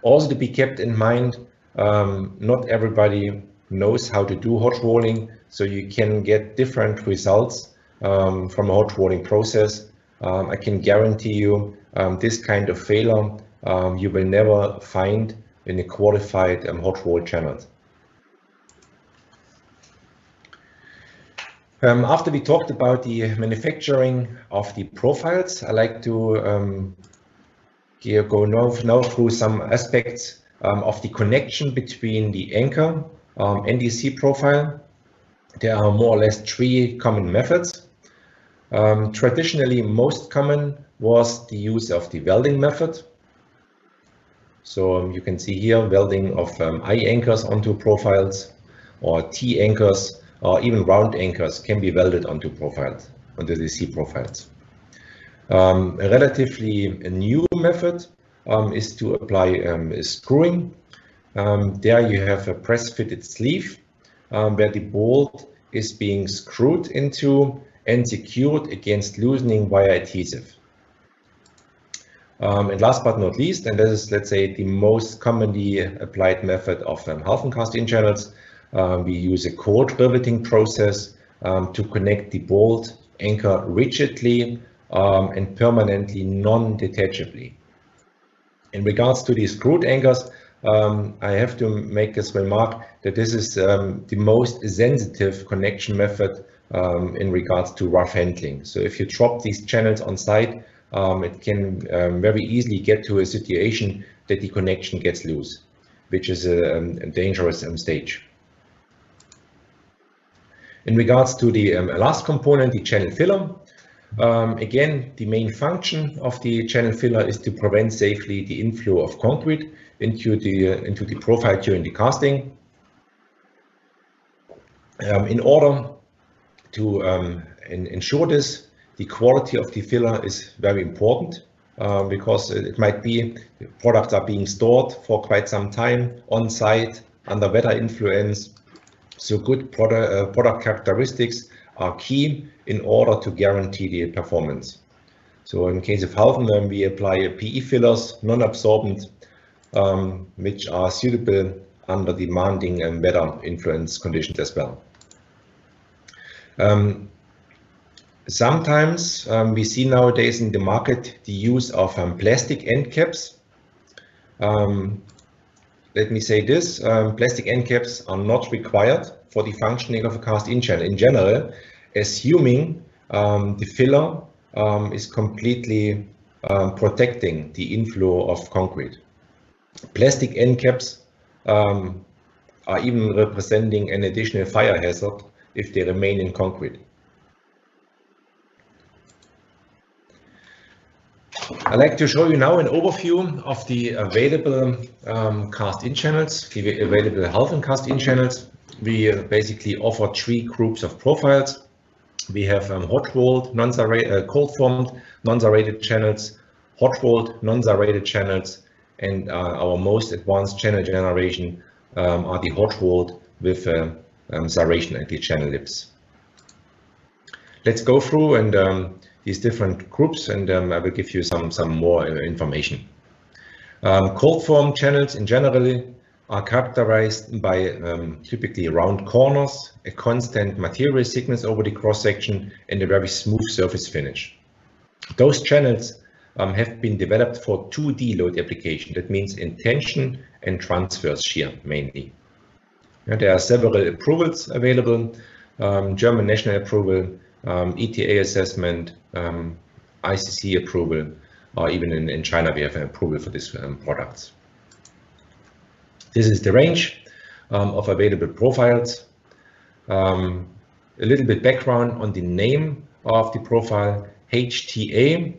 Also to be kept in mind, um, not everybody knows how to do hot rolling. so you can get different results um, from a hot rolling process. Um, I can guarantee you um, this kind of failure you will never find in a qualified hot roll channel. Um, after we talked about the manufacturing of the profiles, I like to um, go now, now, through some aspects um, of the connection between the anchor um, NDC profile. There are more or less three common methods. Um, traditionally, most common was the use of the welding method. So um, you can see here welding of I anchors onto profiles or T anchors or even round anchors can be welded onto profiles, onto the C profiles. Um, a relatively new method um, is to apply um, screwing. Um, there you have a press-fitted sleeve um, where the bolt is being screwed into and secured against loosening via adhesive. Um, and last but not least, and this is, let's say, the most commonly applied method of um, half cast in channels, we use a cold riveting process um, to connect the bolt anchor rigidly um, and permanently non-detachably. In regards to these screwed anchors, um, I have to make this remark that this is um, the most sensitive connection method um, in regards to rough handling. So if you drop these channels on site, it can very easily get to a situation that the connection gets loose, which is a, a dangerous stage. In regards to the um, last component, the channel filler, um, again, the main function of the channel filler is to prevent safely the inflow of concrete into the uh, into the profile during the casting. Um, in order to um, in, ensure this, the quality of the filler is very important uh, because it might be products are being stored for quite some time on site under weather influence so good product, uh, product characteristics are key in order to guarantee the performance. So in case of Halfen, um, we apply PE fillers, non-absorbent, um, which are suitable under demanding and weather influence conditions as well. Um, sometimes um, we see nowadays in the market the use of um, plastic end caps. Let me say this, um, plastic end caps are not required for the functioning of a cast-in channel. In general, assuming um, the filler um, is completely um, protecting the inflow of concrete. Plastic end caps um, are even representing an additional fire hazard if they remain in concrete. I'd like to show you now an overview of the available um, cast-in channels, the available Halfen cast-in channels. We uh, basically offer three groups of profiles. We have um, hot rolled, uh, cold formed, non-serrated channels, hot rolled, non-serrated channels, and uh, our most advanced channel generation um, are the hot rolled with uh, um, serration at the channel lips. Let's go through and um, these different groups, and um, I will give you some, some more uh, information. Um, cold form channels in general are characterized by um, typically round corners, a constant material thickness over the cross section, and a very smooth surface finish. Those channels um, have been developed for 2D load application. That means in tension and transverse shear mainly. There are several approvals available. Um, German national approval, um, ETA assessment, um, ICC approval, or even in, in China we have an approval for these um, products. This is the range um, of available profiles. Um, a little bit background on the name of the profile, HTA.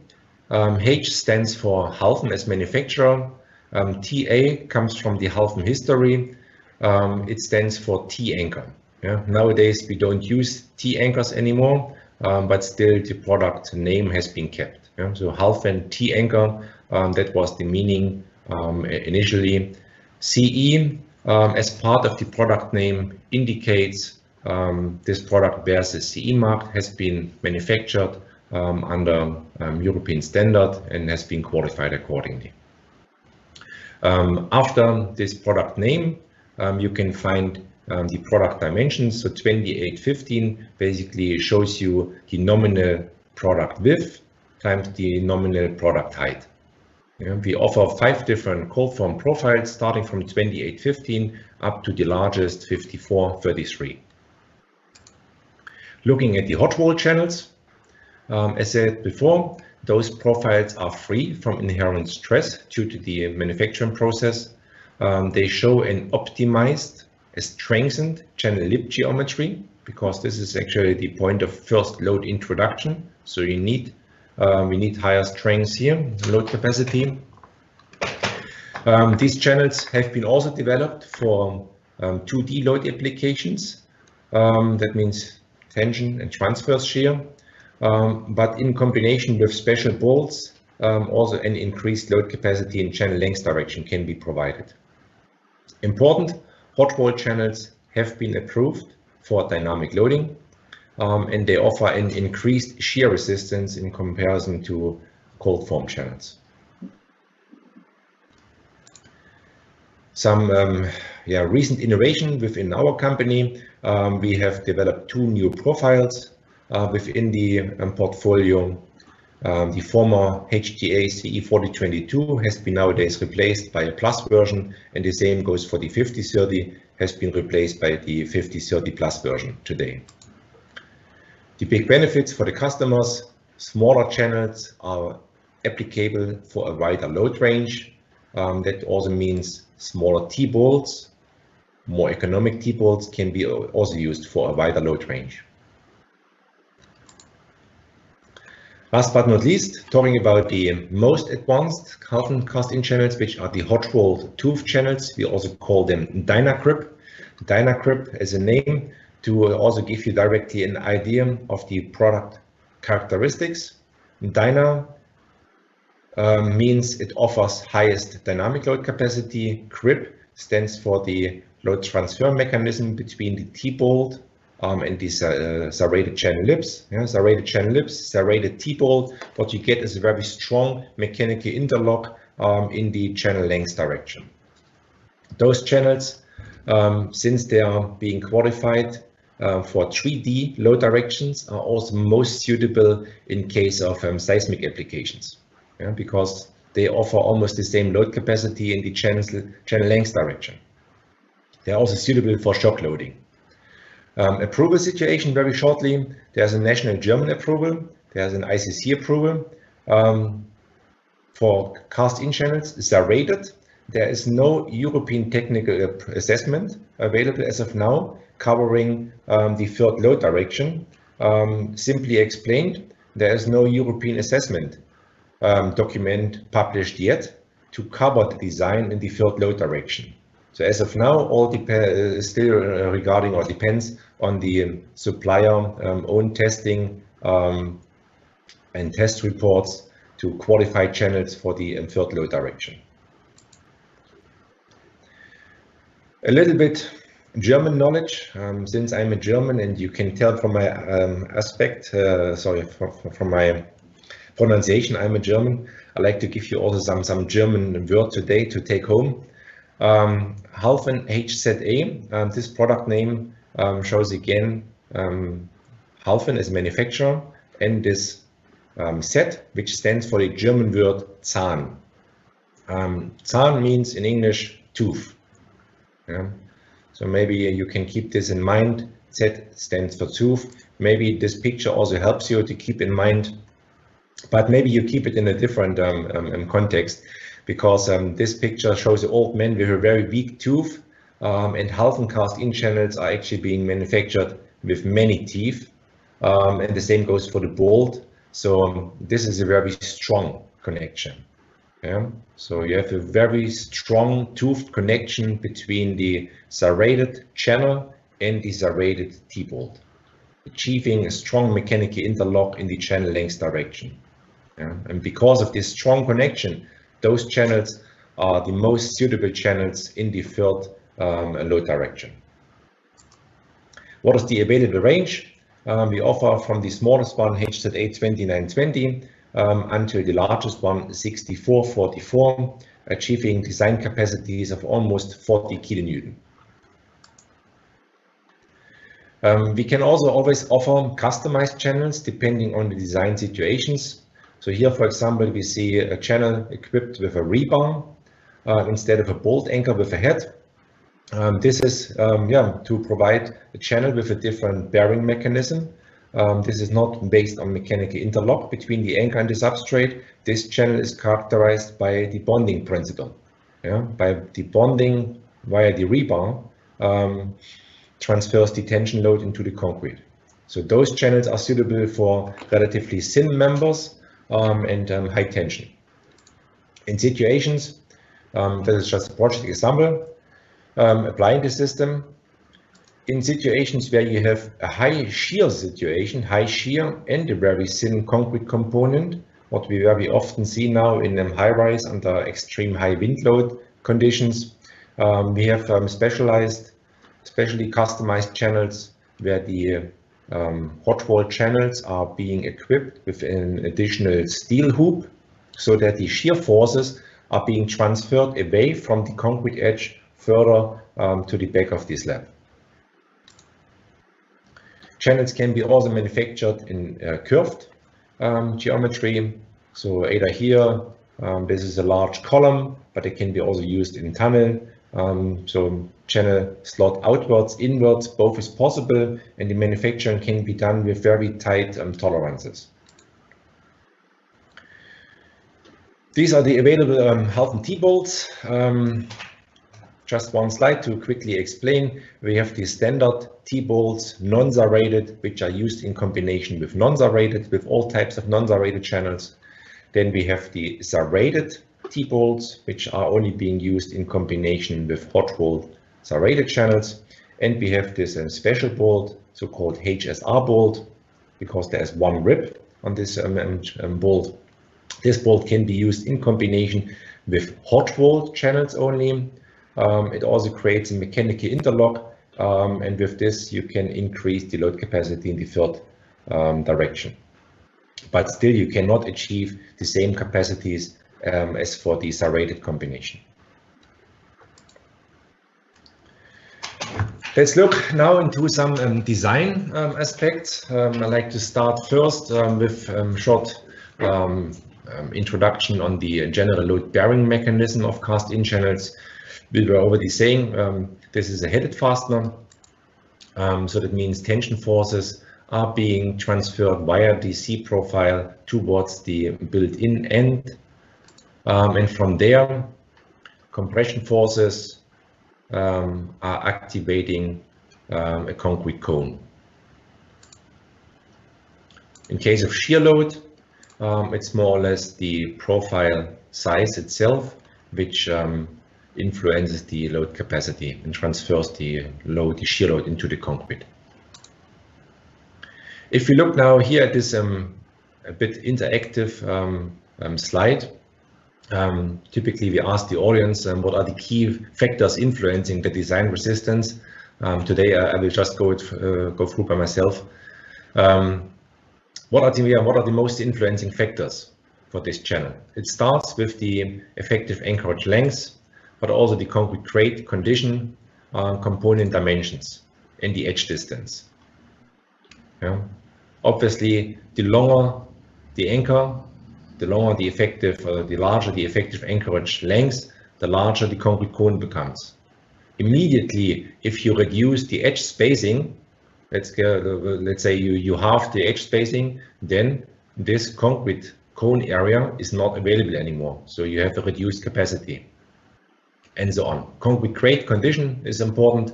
Um, H stands for Halfen as manufacturer. TA comes from the Halfen history. it stands for T anchor. Yeah, nowadays we don't use T anchors anymore, um, but still the product name has been kept. Yeah? So Halfen T anchor, um, that was the meaning um, initially. CE um, as part of the product name indicates um, this product bears a CE mark, has been manufactured under European standard and has been qualified accordingly. after this product name, you can find um, the product dimensions. So 2815 basically shows you the nominal product width times the nominal product height. Yeah, we offer five different cold form profiles starting from 2815 up to the largest 5433. Looking at the hot roll channels, um, as said before, those profiles are free from inherent stress due to the manufacturing process. Um, they show an optimized, a strengthened channel lip geometry because this is actually the point of first load introduction. So you need um, we need higher strength here, load capacity. Um, these channels have been also developed for um, 2D load applications. Um, that means tension and transverse shear. Um, but in combination with special bolts, um, also an increased load capacity in channel length direction can be provided. Important, hot roll channels have been approved for dynamic loading um, and they offer an increased shear resistance in comparison to cold form channels. Some um, yeah, recent innovation within our company, um, we have developed two new profiles uh, within the um, portfolio. Um, the former HTA CE4022 has been nowadays replaced by a plus version and the same goes for the 5030 has been replaced by the 5030 plus version today. The big benefits for the customers, smaller channels are applicable for a wider load range. Um, that also means smaller T-bolts, more economic T-bolts can be also used for a wider load range. Last but not least, talking about the most advanced Halfen cast-in channels, which are the hot rolled tooth channels. We also call them Dynagrip. Dynagrip as a name to also give you directly an idea of the product characteristics. Dyna um, means it offers highest dynamic load capacity. Grip stands for the load transfer mechanism between the T-bolt um, and these uh, serrated channel lips. Yeah, serrated channel lips, serrated T-bolt. What you get is a very strong mechanical interlock um, in the channel length direction. Those channels, um, since they are being qualified uh, for 3D load directions are also most suitable in case of um, seismic applications yeah, because they offer almost the same load capacity in the channel, channel length direction. They're also suitable for shock loading. Um, approval situation very shortly. There's a national German approval. There's an ICC approval. Um, for cast-in channels, they're rated. There is no European technical assessment available as of now covering um, the third load direction. Um, simply explained, there is no European assessment um, document published yet to cover the design in the third load direction. So as of now, all uh, still uh, regarding or depends on the um, supplier um, own testing um, and test reports to qualify channels for the third load direction. A little bit German knowledge, um, since I'm a German and you can tell from my um, aspect, uh, sorry, from, from, my pronunciation, I'm a German. I like to give you also some, some German word today to take home. Um, Halfen HZA, um, this product name um, shows again um, Halfen as a manufacturer and this um, set, which stands for the German word Zahn. Um, Zahn means in English tooth. Yeah. So maybe you can keep this in mind. Z stands for tooth. Maybe this picture also helps you to keep in mind, but maybe you keep it in a different um, um, um context because this picture shows an old man with a very weak tooth um, and Halfen cast-in channels are actually being manufactured with many teeth. Um, and the same goes for the bolt. So this is a very strong connection. Yeah? So you have a very strong toothed connection between the serrated channel and the serrated T-bolt, achieving a strong mechanical interlock in the channel length direction. Yeah? And because of this strong connection, those channels are the most suitable channels in the third um, load direction. What is the available range? Um, we offer from the smallest one, HZA 2920, um, until the largest one, 6444, achieving design capacities of almost 40 kilonewton. Um, we can also always offer customized channels depending on the design situations. So here, for example, we see a channel equipped with a rebar uh, instead of a bolt anchor with a head. Um, this is um, yeah to provide a channel with a different bearing mechanism. Um, this is not based on mechanical interlock between the anchor and the substrate. This channel is characterized by the bonding principle. Yeah, by the bonding via the rebar um, transfers the tension load into the concrete. So those channels are suitable for relatively thin members um, and um, high tension. In situations, um, is just a project example, um, applying the system in situations where you have a high shear situation, high shear and a very thin concrete component, what we very often see now in um, high rise under extreme high wind load conditions, um, we have um, specialized, specially customized channels where the um, hot rolled channels are being equipped with an additional steel hoop so that the shear forces are being transferred away from the concrete edge further um, to the back of this lab. Channels can be also manufactured in uh, curved um, geometry. So either here, um, this is a large column, but it can be also used in tunnel. Um, so channel slot outwards, inwards, both is possible, and the manufacturing can be done with very tight um, tolerances. These are the available um, Halfen T-bolts. Um, just one slide to quickly explain. We have the standard T-bolts, non-serrated, which are used in combination with non-serrated, with all types of non-serrated channels. Then we have the serrated T-bolts, which are only being used in combination with hot rolled serrated channels. And we have this uh, special bolt, so-called HSR bolt, because there's one rib on this um, um, um, bolt. This bolt can be used in combination with hot rolled channels only, um, it also creates a mechanical interlock, um, and with this you can increase the load capacity in the third um, direction. But still you cannot achieve the same capacities um, as for the serrated combination. Let's look now into some um, design um, aspects. Um, I'd like to start first um, with um, short introduction on the general load bearing mechanism of cast-in channels we were already saying um, this is a headed fastener. Um, so that means tension forces are being transferred via the C profile towards the built-in end. Um, and from there, compression forces um, are activating um, a concrete cone. In case of shear load, um, it's more or less the profile size itself, which um, influences the load capacity and transfers the load, the shear load into the concrete. If we look now here at this um, a bit interactive um, um, slide, um, typically we ask the audience um, what are the key factors influencing the design resistance. Um, today I, I, will just go, it, uh, go through by myself. what are the what are the most influencing factors for this channel? It starts with the effective anchorage length but also the concrete condition, uh, component dimensions, and the edge distance. Yeah. Obviously, the longer the anchor, the longer the effective, uh, the larger the effective anchorage length, the larger the concrete cone becomes. Immediately, if you reduce the edge spacing, let's let's say you, you halve the edge spacing, then this concrete cone area is not available anymore. So you have a reduced capacity and so on. Concrete condition is important.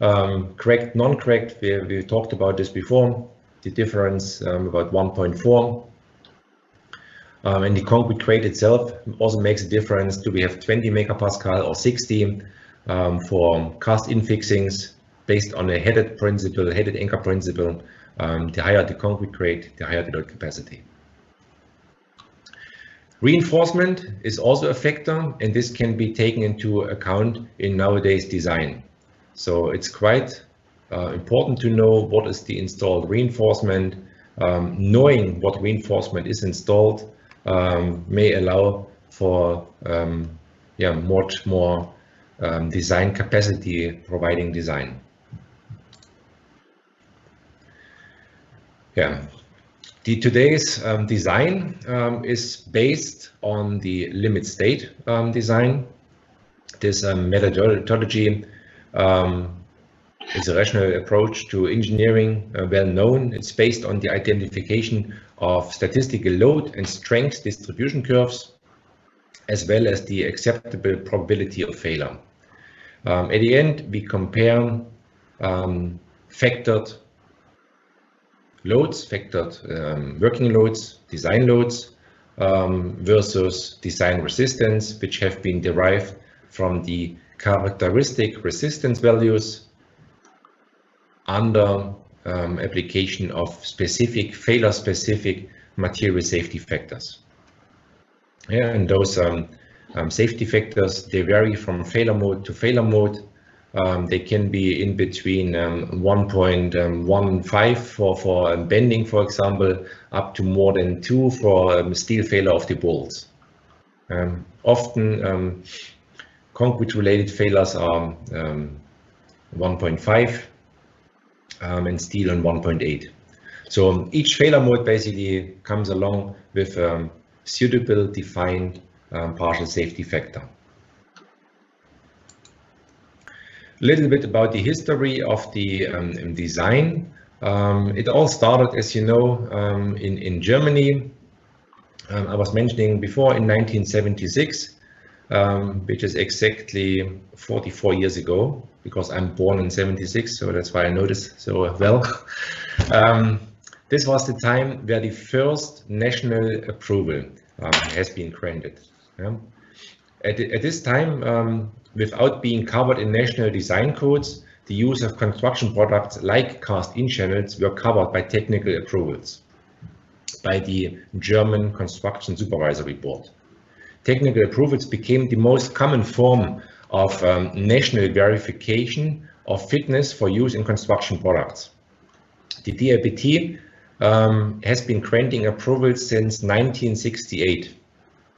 Um, cracked, non-cracked, we, we talked about this before, the difference um, about 1.4. Um, and the concrete grade itself also makes a difference. Do we have 20 megapascal or 60 um, for cast-in fixings based on a headed principle, headed anchor principle? Um, the higher the concrete grade, the higher the load capacity. Reinforcement is also a factor, and this can be taken into account in nowadays design. So it's quite uh, important to know what is the installed reinforcement. Um, knowing what reinforcement is installed um, may allow for um, yeah, much more um, design capacity providing design. Yeah. The today's um, design um, is based on the limit state um, design. This um, methodology um, is a rational approach to engineering, uh, well known. It's based on the identification of statistical load and strength distribution curves, as well as the acceptable probability of failure. Um, at the end, we compare factored loads, factored um, working loads, design loads, um, versus design resistance, which have been derived from the characteristic resistance values under um, application of specific failure-specific material safety factors. Yeah, and those um, um, safety factors, they vary from failure mode to failure mode. Um, they can be in between um, 1.15 for, for um, bending, for example, up to more than 2 for um, steel failure of the bolts. Um, often um, concrete-related failures are 1.5 and steel on 1.8. So each failure mode basically comes along with a suitable defined um, partial safety factor. A little bit about the history of the um, design. Um, it all started, as you know, um, in, in Germany. Um, I was mentioning before in 1976, um, which is exactly 44 years ago, because I'm born in 76, so that's why I know this so well. this was the time where the first national approval um, has been granted. Yeah. At, at, this time, um, without being covered in national design codes, the use of construction products like cast-in channels were covered by technical approvals by the German Construction Supervisory Board. Technical approvals became the most common form of um, national verification of fitness for use in construction products. The DIBt um, has been granting approvals since 1968.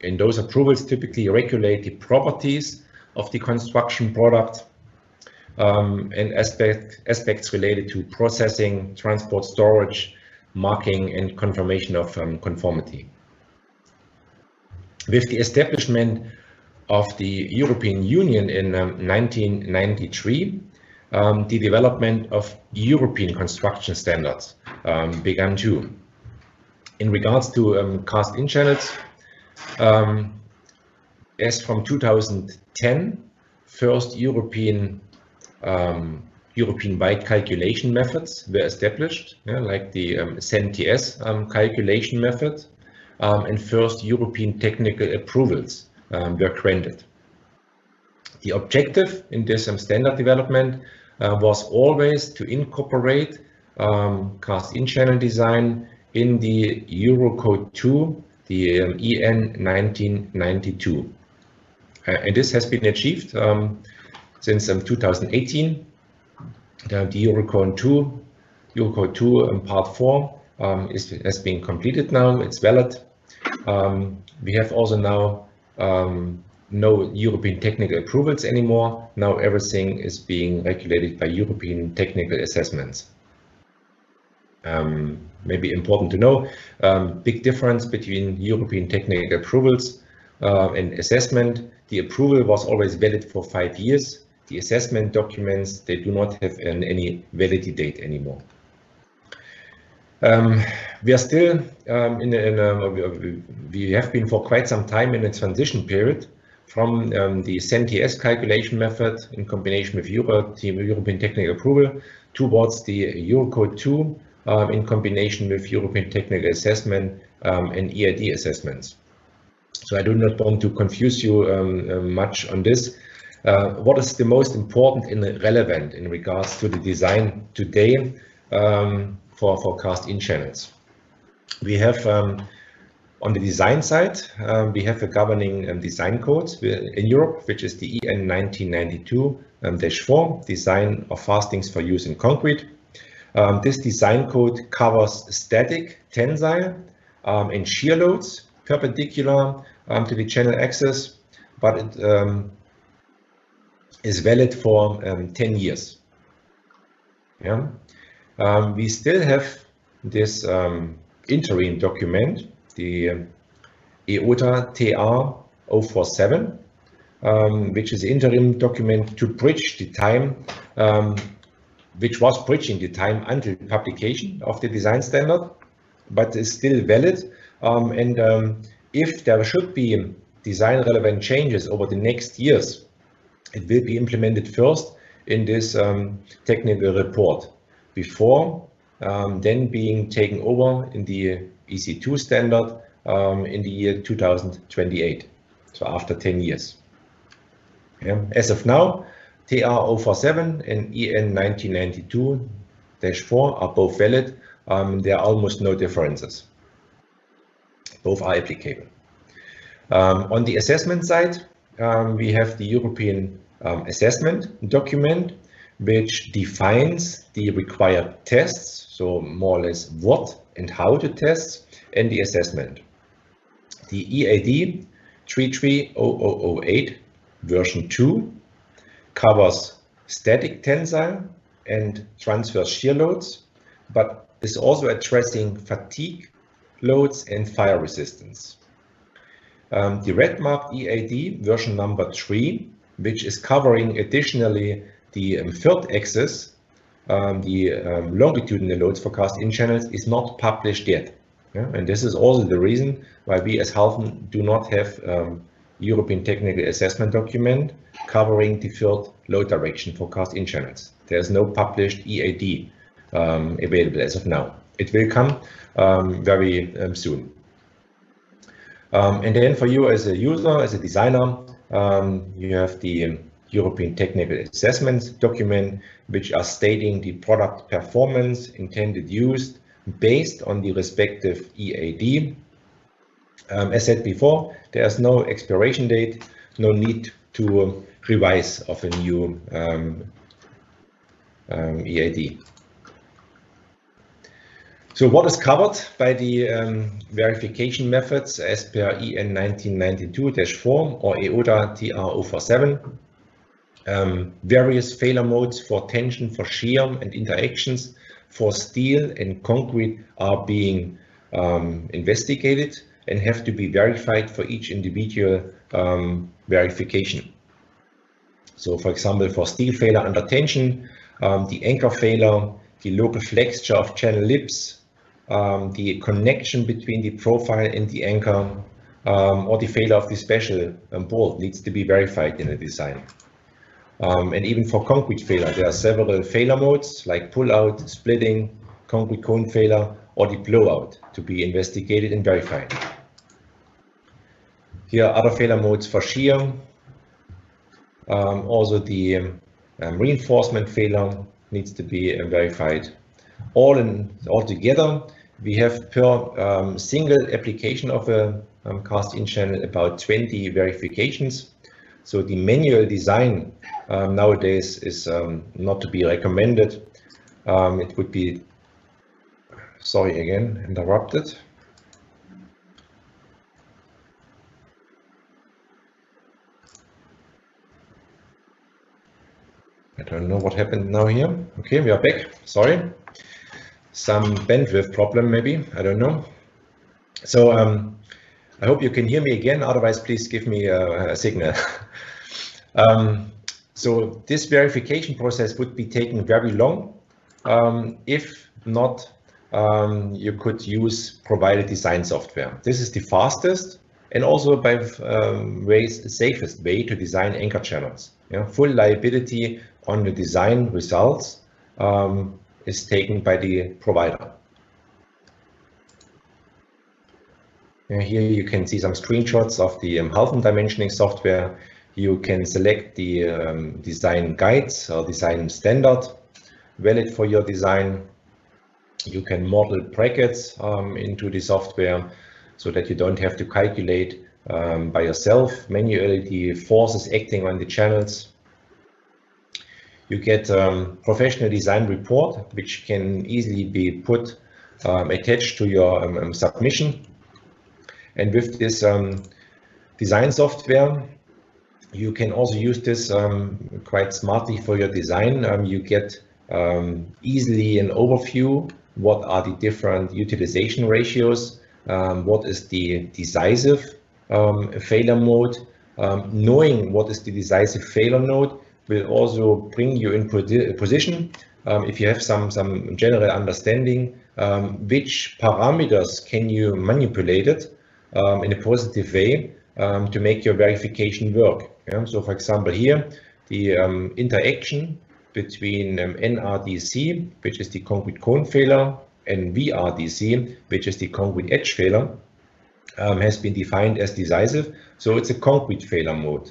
And those approvals typically regulate the properties of the construction product um, and aspect, aspects related to processing, transport, storage, marking, and confirmation of um, conformity. With the establishment of the European Union in 1993, um, um, the development of European construction standards um, began too. In regards to um, cast-in channels, um, as from 2010, first European um, European-wide calculation methods were established, yeah, like the um, CEN-TS um, calculation method, um, and first European technical approvals um, were granted. The objective in this um, standard development uh, was always to incorporate um, cast-in channel design in the Eurocode 2, the EN 1992. Uh, and this has been achieved um, since um, 2018. The, Eurocode 2, Eurocode 2 um, Part 4 um, is, has been completed now. It's valid. we have also now no European technical approvals anymore. Now everything is being regulated by European technical assessments. Um, maybe important to know, um, big difference between European technical approvals uh, and assessment. The approval was always valid for five years. The assessment documents, they do not have an, any validity date anymore. Um, we are still um, in, in we have been for quite some time in a transition period from um, the CEN-TS calculation method in combination with Euro, European technical approval towards the Eurocode 2 um, in combination with European technical assessment um, and EID assessments. So I do not want to confuse you um, uh, much on this. Uh, what is the most important and relevant in regards to the design today um, for, for cast-in channels? We have um, on the design side, um, we have a governing um, design code in Europe, which is the EN 1992-4, um, design of fastenings for use in concrete. Um, this design code covers static, tensile, um, and shear loads perpendicular um, to the channel axis, but it is valid for 10 years. Yeah. we still have this um, interim document, the EOTA TR 047, um, which is interim document to bridge the time, um, which was bridging the time until publication of the design standard, but is still valid. Um, and um, if there should be design relevant changes over the next years, it will be implemented first in this um, technical report before um, then being taken over in the EC2 standard um, in the year 2028, so after 10 years. Yeah. As of now, TR047 and EN 1992-4 are both valid. Um, there are almost no differences. Both are applicable. Um, on the assessment side, um, we have the European um, assessment document, which defines the required tests, so more or less what and how to test, and the assessment. The EAD 330008 version 2 covers static tensile and transverse shear loads, but is also addressing fatigue loads and fire resistance. Um, the red marked EAD version number 3, which is covering additionally the um, third axis, um, the um, longitudinal loads for cast-in channels, is not published yet. Yeah? And this is also the reason why we as Halfen do not have um, European Technical Assessment document covering the third load direction for cast-in channels. There is no published EAD um, available as of now. It will come um, very um, soon. Um, and then for you as a user, as a designer, um, you have the European Technical Assessment document, which are stating the product performance, intended use, based on the respective EAD. Um, as said before, there is no expiration date, no need to revise of a new um, um, EAD. So what is covered by the um, verification methods as per EN 1992-4 or EOTA TR047? Um, various failure modes for tension, for shear and interactions for steel and concrete are being um, investigated and have to be verified for each individual um, verification. So for example, for steel failure under tension, um, the anchor failure, the local flexure of channel lips, um, the connection between the profile and the anchor, um, or the failure of the special um, bolt needs to be verified in the design. Um, and even for concrete failure, there are several failure modes like pull-out, splitting, concrete cone failure, or the blowout to be investigated and verified. Here are other failure modes for shear, um, also the um, reinforcement failure needs to be verified. All in all together, we have per um, single application of a um, cast-in channel about 20 verifications. So the manual design um, nowadays is um, not to be recommended. Um, it would be, sorry again, interrupted. I don't know what happened now here. Okay, we are back. Sorry. Some bandwidth problem, maybe. I don't know. So um, I hope you can hear me again. Otherwise, please give me a, a signal. um, so this verification process would be taking very long. Um, if not, um, you could use provided design software. This is the fastest and also by um, ways safest way to design anchor channels. Yeah, full liability on the design results um, is taken by the provider. And here you can see some screenshots of the um, Halfen dimensioning software. You can select the um, design guides or design standard valid for your design. You can model brackets um, into the software so that you don't have to calculate um, by yourself manually the forces acting on the channels. You get um, professional design report, which can easily be put um, attached to your um, um, submission. And with this um, design software, you can also use this quite smartly for your design. you get easily an overview what are the different utilization ratios, what is the decisive failure mode. Um, knowing what is the decisive failure mode will also bring you in position um, if you have some, some general understanding which parameters can you manipulate it in a positive way to make your verification work. Yeah? So for example here, the interaction between um, NRDC, which is the concrete cone failure, and VRDC, which is the concrete edge failure, um, has been defined as decisive. So it's a concrete failure mode.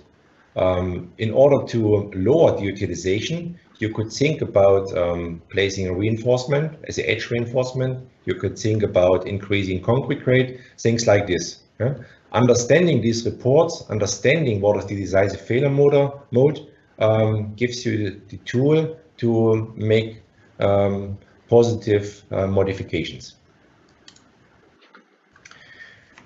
Um, in order to lower the utilization, you could think about um, placing a reinforcement as an edge reinforcement. You could think about increasing concrete grade, things like this. Yeah? Understanding these reports, understanding what is the decisive failure mode, mode um, gives you the, the, tool to make um, positive uh, modifications.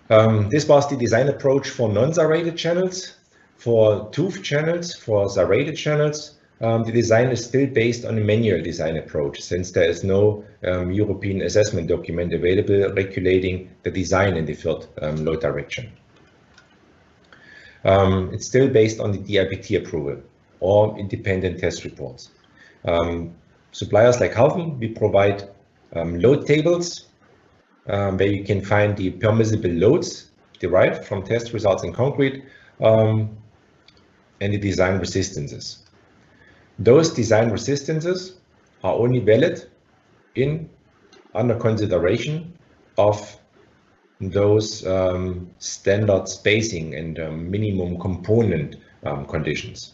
Um, this was the design approach for non-serrated channels. For tooth channels, for serrated channels, um, the design is still based on a manual design approach since there is no um, European assessment document available regulating the design in the third um, load direction. Um, it's still based on the DIBt approval or independent test reports. Um, suppliers like Halfen, we provide um, load tables where you can find the permissible loads derived from test results in concrete um, the design resistances. Those design resistances are only valid in under consideration of those um, standard spacing and um, minimum component um, conditions.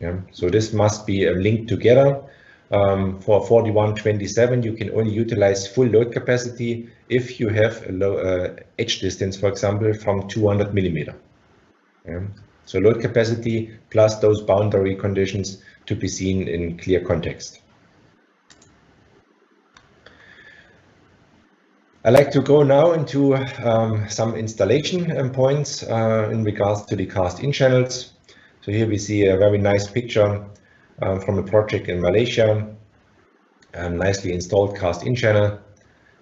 Yeah, so this must be linked together. Um, for 4127, you can only utilize full load capacity if you have a low uh, edge distance, for example, from 200 millimeter. Yeah. So load capacity plus those boundary conditions to be seen in clear context. I'd like to go now into um, some installation um, points uh, in regards to the cast-in channels. So here we see a very nice picture um, from a project in Malaysia, a nicely installed cast-in channel,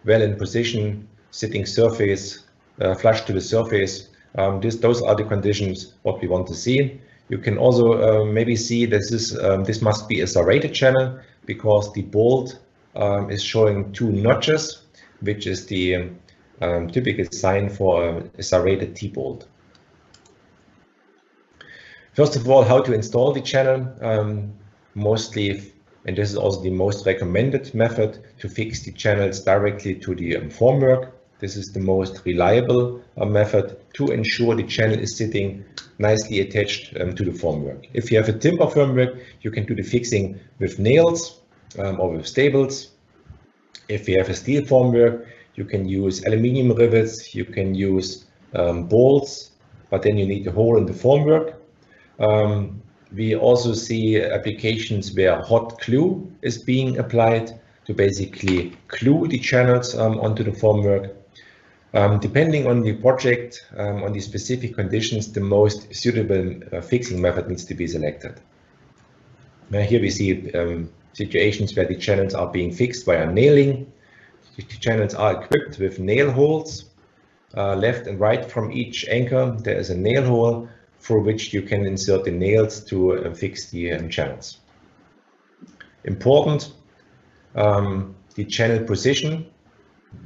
well in position, sitting surface, uh, flush to the surface. Um, this, those are the conditions what we want to see. You can also uh, maybe see this is um, this must be a serrated channel because the bolt um, is showing two notches, which is the um, typical sign for a serrated T-bolt. First of all, how to install the channel. Um, mostly, and this is also the most recommended method to fix the channels directly to the um, formwork. This is the most reliable uh, method to ensure the channel is sitting nicely attached um, to the formwork. If you have a timber formwork, you can do the fixing with nails um, or with staples. If you have a steel formwork, you can use aluminium rivets, you can use um, bolts, but then you need a hole in the formwork um, we also see applications where hot glue is being applied to basically glue the channels um, onto the formwork. Um, depending on the project, um, on the specific conditions, the most suitable uh, fixing method needs to be selected. Now here we see um, situations where the channels are being fixed via nailing. The channels are equipped with nail holes. Uh, left and right from each anchor, there is a nail hole for which you can insert the nails to uh, fix the um, channels. Important, um, the channel position,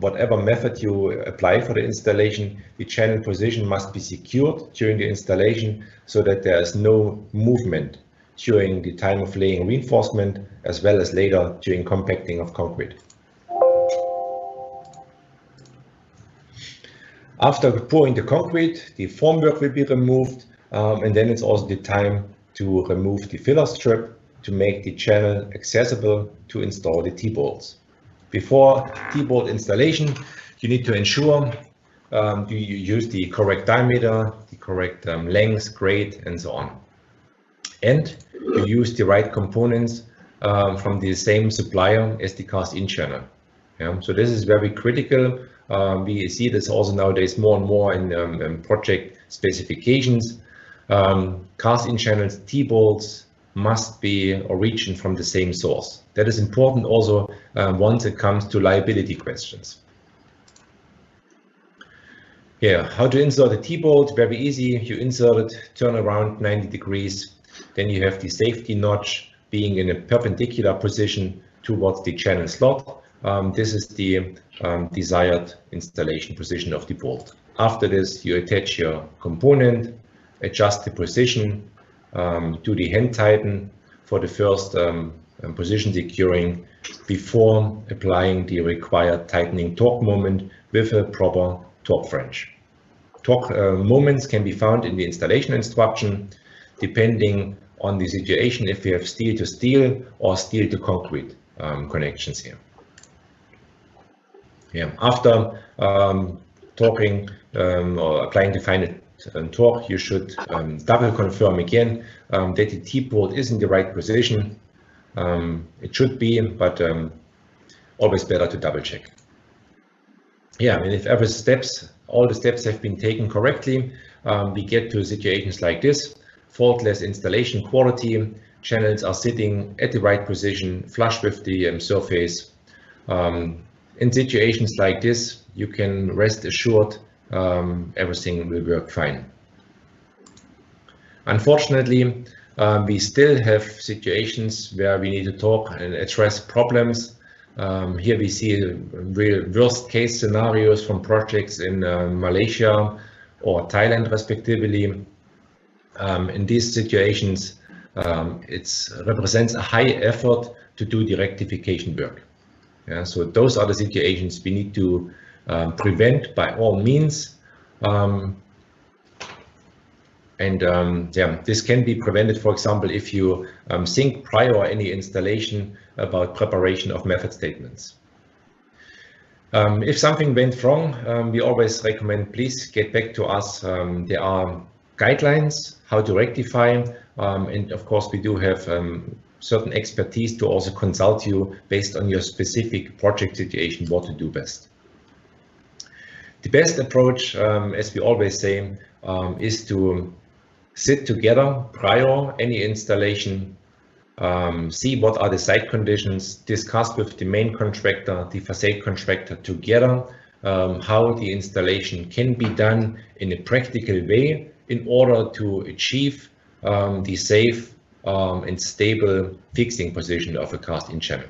whatever method you apply for the installation, the channel position must be secured during the installation so that there is no movement during the time of laying reinforcement as well as later during compacting of concrete. After pouring the concrete, the formwork will be removed um, and then it's also the time to remove the filler strip to make the channel accessible to install the T-bolts. Before T-bolt installation, you need to ensure um, you, use the correct diameter, the correct um, length, grade, and so on. And you use the right components um, from the same supplier as the cast-in channel. Yeah, so this is very critical. Um, we see this also nowadays more and more in, um, in project specifications um, cast-in channels, T-bolts, must be origin from the same source. That is important also um, once it comes to liability questions. Yeah, how to insert a T-bolt, very easy. You insert it, turn around 90 degrees. Then you have the safety notch being in a perpendicular position towards the channel slot. Um, this is the um, desired installation position of the bolt. After this, you attach your component, adjust the position, um, do the hand tighten for the first um, position securing before applying the required tightening torque moment with a proper torque wrench. Torque uh, moments can be found in the installation instruction depending on the situation if we have steel to steel or steel to concrete um, connections here. Yeah, after um, um, or applying the final um, torque, you should um, double confirm again um, that the T-bolt is in the right position. It should be, but always better to double check. Yeah, I mean, if every steps, all the steps have been taken correctly, we get to situations like this, faultless installation quality, channels are sitting at the right position, flush with the um, surface. Um, in situations like this, you can rest assured um, everything will work fine. Unfortunately, uh, we still have situations where we need to talk and address problems. Um, here we see real worst case scenarios from projects in uh, Malaysia or Thailand respectively. Um, in these situations, um, it represents a high effort to do the rectification work. Yeah, so those are the situations we need to um, prevent by all means. Um, and um, yeah, this can be prevented, for example, if you um, think prior any installation about preparation of method statements. Um, if something went wrong, um, we always recommend please get back to us. there are guidelines how to rectify, and of course we do have certain expertise to also consult you based on your specific project situation what to do best. The best approach, um, as we always say, um, is to sit together prior any installation, um, see what are the site conditions, discuss with the main contractor, the facade contractor together, um, how the installation can be done in a practical way in order to achieve um, the safe um, and stable fixing position of a cast-in channel.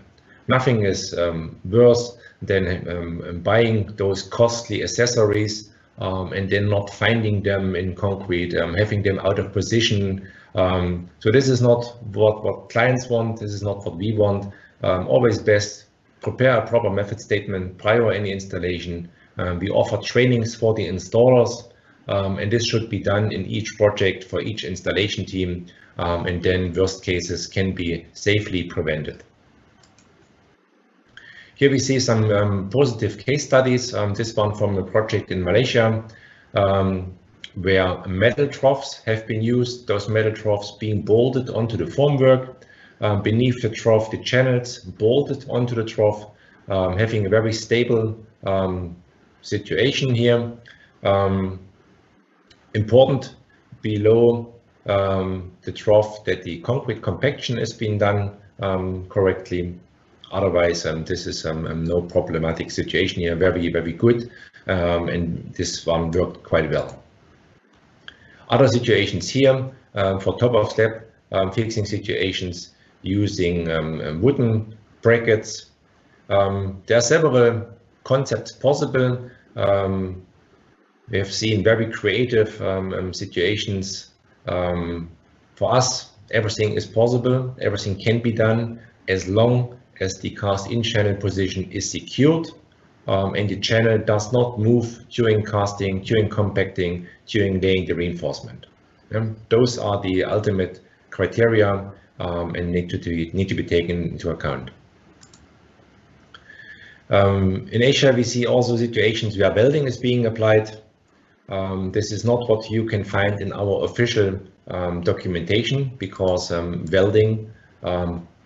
Nothing is um, worse than um, buying those costly accessories um, and then not finding them in concrete, um, having them out of position. Um, so this is not what, what clients want, this is not what we want. always best prepare a proper method statement prior any installation. we offer trainings for the installers um, and this should be done in each project for each installation team um, and then worst cases can be safely prevented. Here we see some um, positive case studies. Um, this one from a project in Malaysia um, where metal troughs have been used. Those metal troughs being bolted onto the formwork. Um, beneath the trough, the channels bolted onto the trough, um, having a very stable um, situation here. important below the trough that the concrete compaction is being done correctly Otherwise, um, this is um, um, no problematic situation here, very, very good. Um, and this one worked quite well. Other situations here um, for top of step um, fixing situations using um, wooden brackets. there are several concepts possible. we have seen very creative situations. for us, everything is possible, everything can be done as long as the cast-in channel position is secured um, and the channel does not move during casting, during compacting, during laying the reinforcement. Um, those are the ultimate criteria um, and need to, be, need to be taken into account. Um, in Asia, we see also situations where welding is being applied. Um, this is not what you can find in our official um, documentation because welding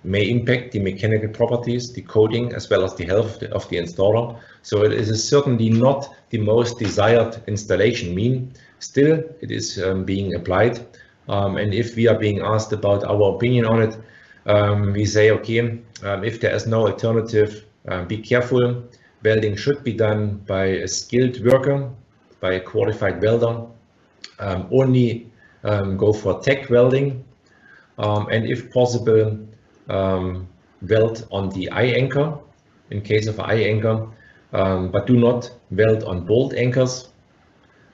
may impact the mechanical properties, the coating, as well as the health of the installer. So it is certainly not the most desired installation mean. Still, it is um, being applied. Um, and if we are being asked about our opinion on it, um, we say, okay, um, if there is no alternative, uh, be careful. Welding should be done by a skilled worker, by a qualified welder. Um, only go for TIG welding, and if possible, Um, weld on the eye anchor in case of eye anchor, um, but do not weld on bolt anchors,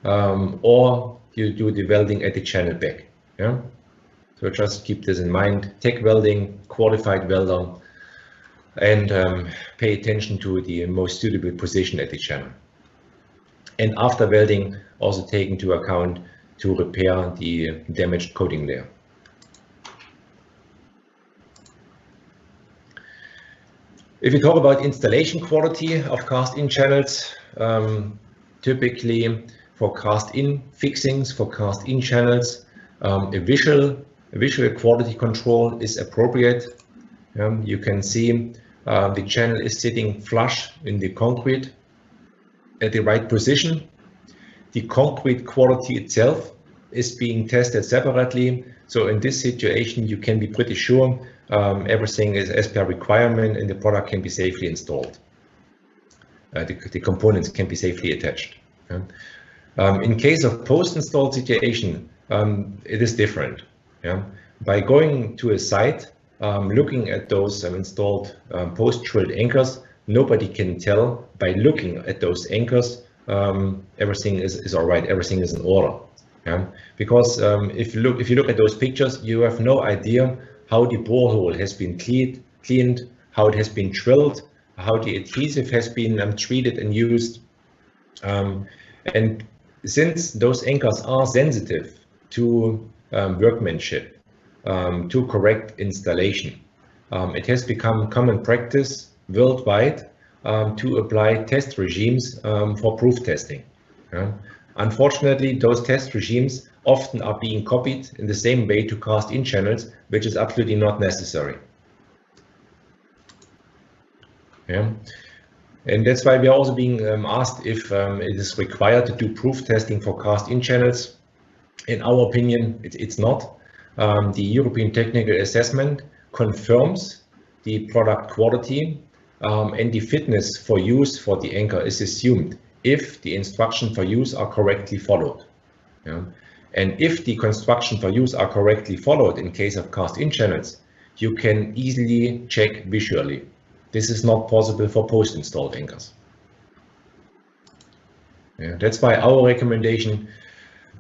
um, or you do the welding at the channel back. Yeah. So just keep this in mind. TIG welding, qualified welder, and um, pay attention to the most suitable position at the channel. And after welding, also take into account to repair the damaged coating layer. If we talk about installation quality of cast-in channels, um, typically for cast-in fixings, for cast-in channels, um, a visual visual quality control is appropriate. Um, you can see uh, the channel is sitting flush in the concrete at the right position. The concrete quality itself is being tested separately. So in this situation, you can be pretty sure um, everything is as per requirement and the product can be safely installed. Uh, the, the, components can be safely attached. Um, in case of post-installed situation, um, it is different. Yeah? By going to a site, um, looking at those um, installed um, post-drilled anchors, nobody can tell by looking at those anchors everything is, is all right, everything is in order. Yeah? Because um, if you look if you look at those pictures, you have no idea how the borehole has been cleaned, cleaned, how it has been drilled, how the adhesive has been um, treated and used. and since those anchors are sensitive to um, workmanship um, to correct installation. Um, it has become common practice worldwide um, to apply test regimes um, for proof testing. Yeah. Unfortunately, those test regimes often are being copied in the same way to cast-in channels, which is absolutely not necessary. Yeah. And that's why we are also being um, asked if um, it is required to do proof testing for cast-in channels in our opinion, it, it's not. Um, the European Technical Assessment confirms the product quality um, and the fitness for use for the anchor is assumed if the instruction for use are correctly followed. Yeah. And if the construction for use are correctly followed in case of cast-in channels, you can easily check visually. This is not possible for post-installed anchors. Yeah, that's why our recommendation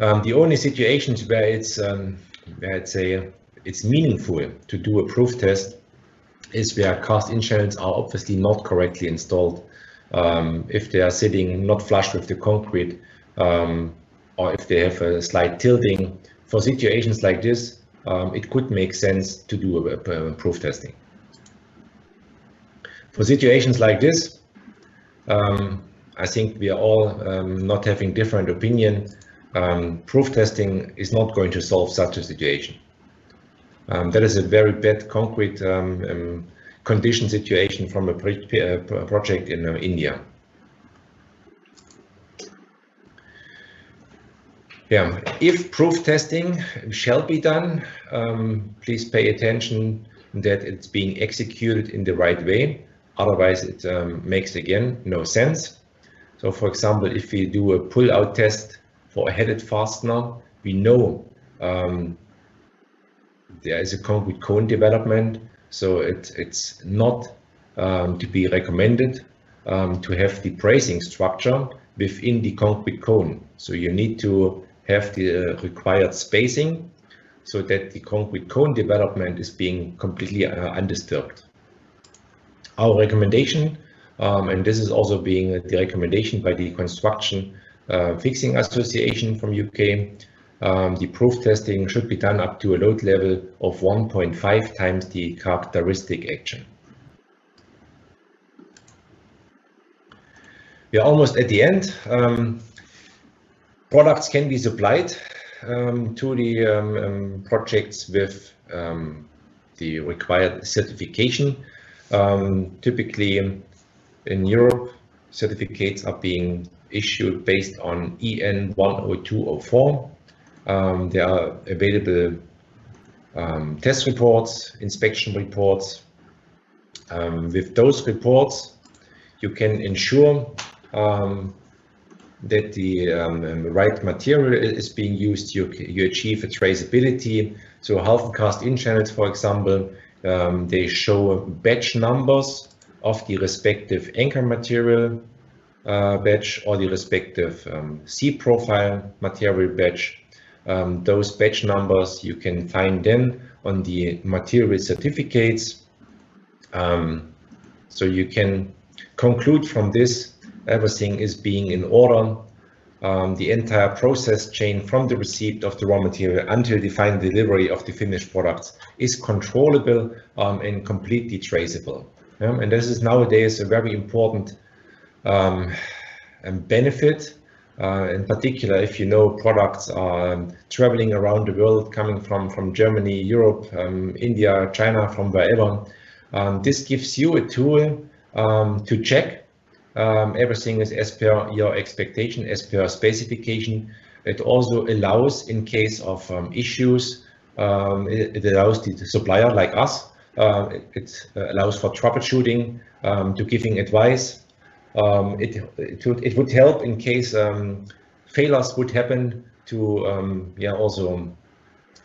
um, the only situations where it's um, where I'd say it's meaningful to do a proof test is where cast-in channels are obviously not correctly installed. Um, if they are sitting not flush with the concrete, um, or if they have a slight tilting. For situations like this, um, it could make sense to do a, a, proof testing. For situations like this, um, I think we are all not having different opinion um, proof testing is not going to solve such a situation. Um, that is a very bad concrete um, um condition situation from a project in uh, India. Yeah, if proof testing shall be done, um, please pay attention that it's being executed in the right way. Otherwise, it um, makes again no sense. So, for example, if we do a pull-out test for a headed fastener, we know um, there is a concrete cone development, so it, it's not um, to be recommended um, to have the bracing structure within the concrete cone. So you need to have the uh, required spacing so that the concrete cone development is being completely uh, undisturbed. Our recommendation, um, and this is also being the recommendation by the construction uh, fixing association from UK. Um, the proof testing should be done up to a load level of 1.5 times the characteristic action. We are almost at the end. Um, products can be supplied um, to the um, um, projects with um, the required certification. typically in Europe, certificates are being issued based on EN 10204. Um, there are available um, test reports, inspection reports. Um, with those reports, you can ensure um, that the um, right material is being used. You, you achieve a traceability. So Halfen cast in channels, for example, um, they show batch numbers of the respective anchor material uh, batch or the respective um, C profile material batch. Um, those batch numbers you can find then on the material certificates. Um, so you can conclude from this everything is being in order. Um, the entire process chain from the receipt of the raw material until the final delivery of the finished products is controllable um, and completely traceable. Um, and this is nowadays a very important um, benefit, uh, in particular if you know products are um, traveling around the world, coming from, from Germany, Europe, um, India, China, from wherever. This gives you a tool to check um, everything is as per your expectation, as per specification. It also allows, in case of issues, it, it allows the supplier like us uh, it, it, allows for troubleshooting, um, to giving advice. Um, it, it, would, it would help in case um, failures would happen to um, yeah also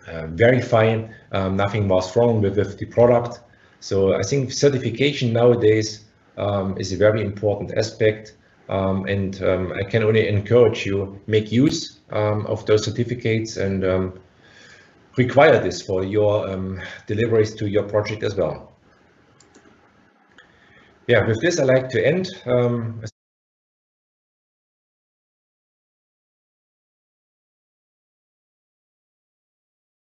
uh, verify um, nothing was wrong with, with, the product. So I think certification nowadays um, is a very important aspect. and I can only encourage you make use of those certificates and require this for your um, deliveries to your project as well. Yeah, with this, I like to end. Um,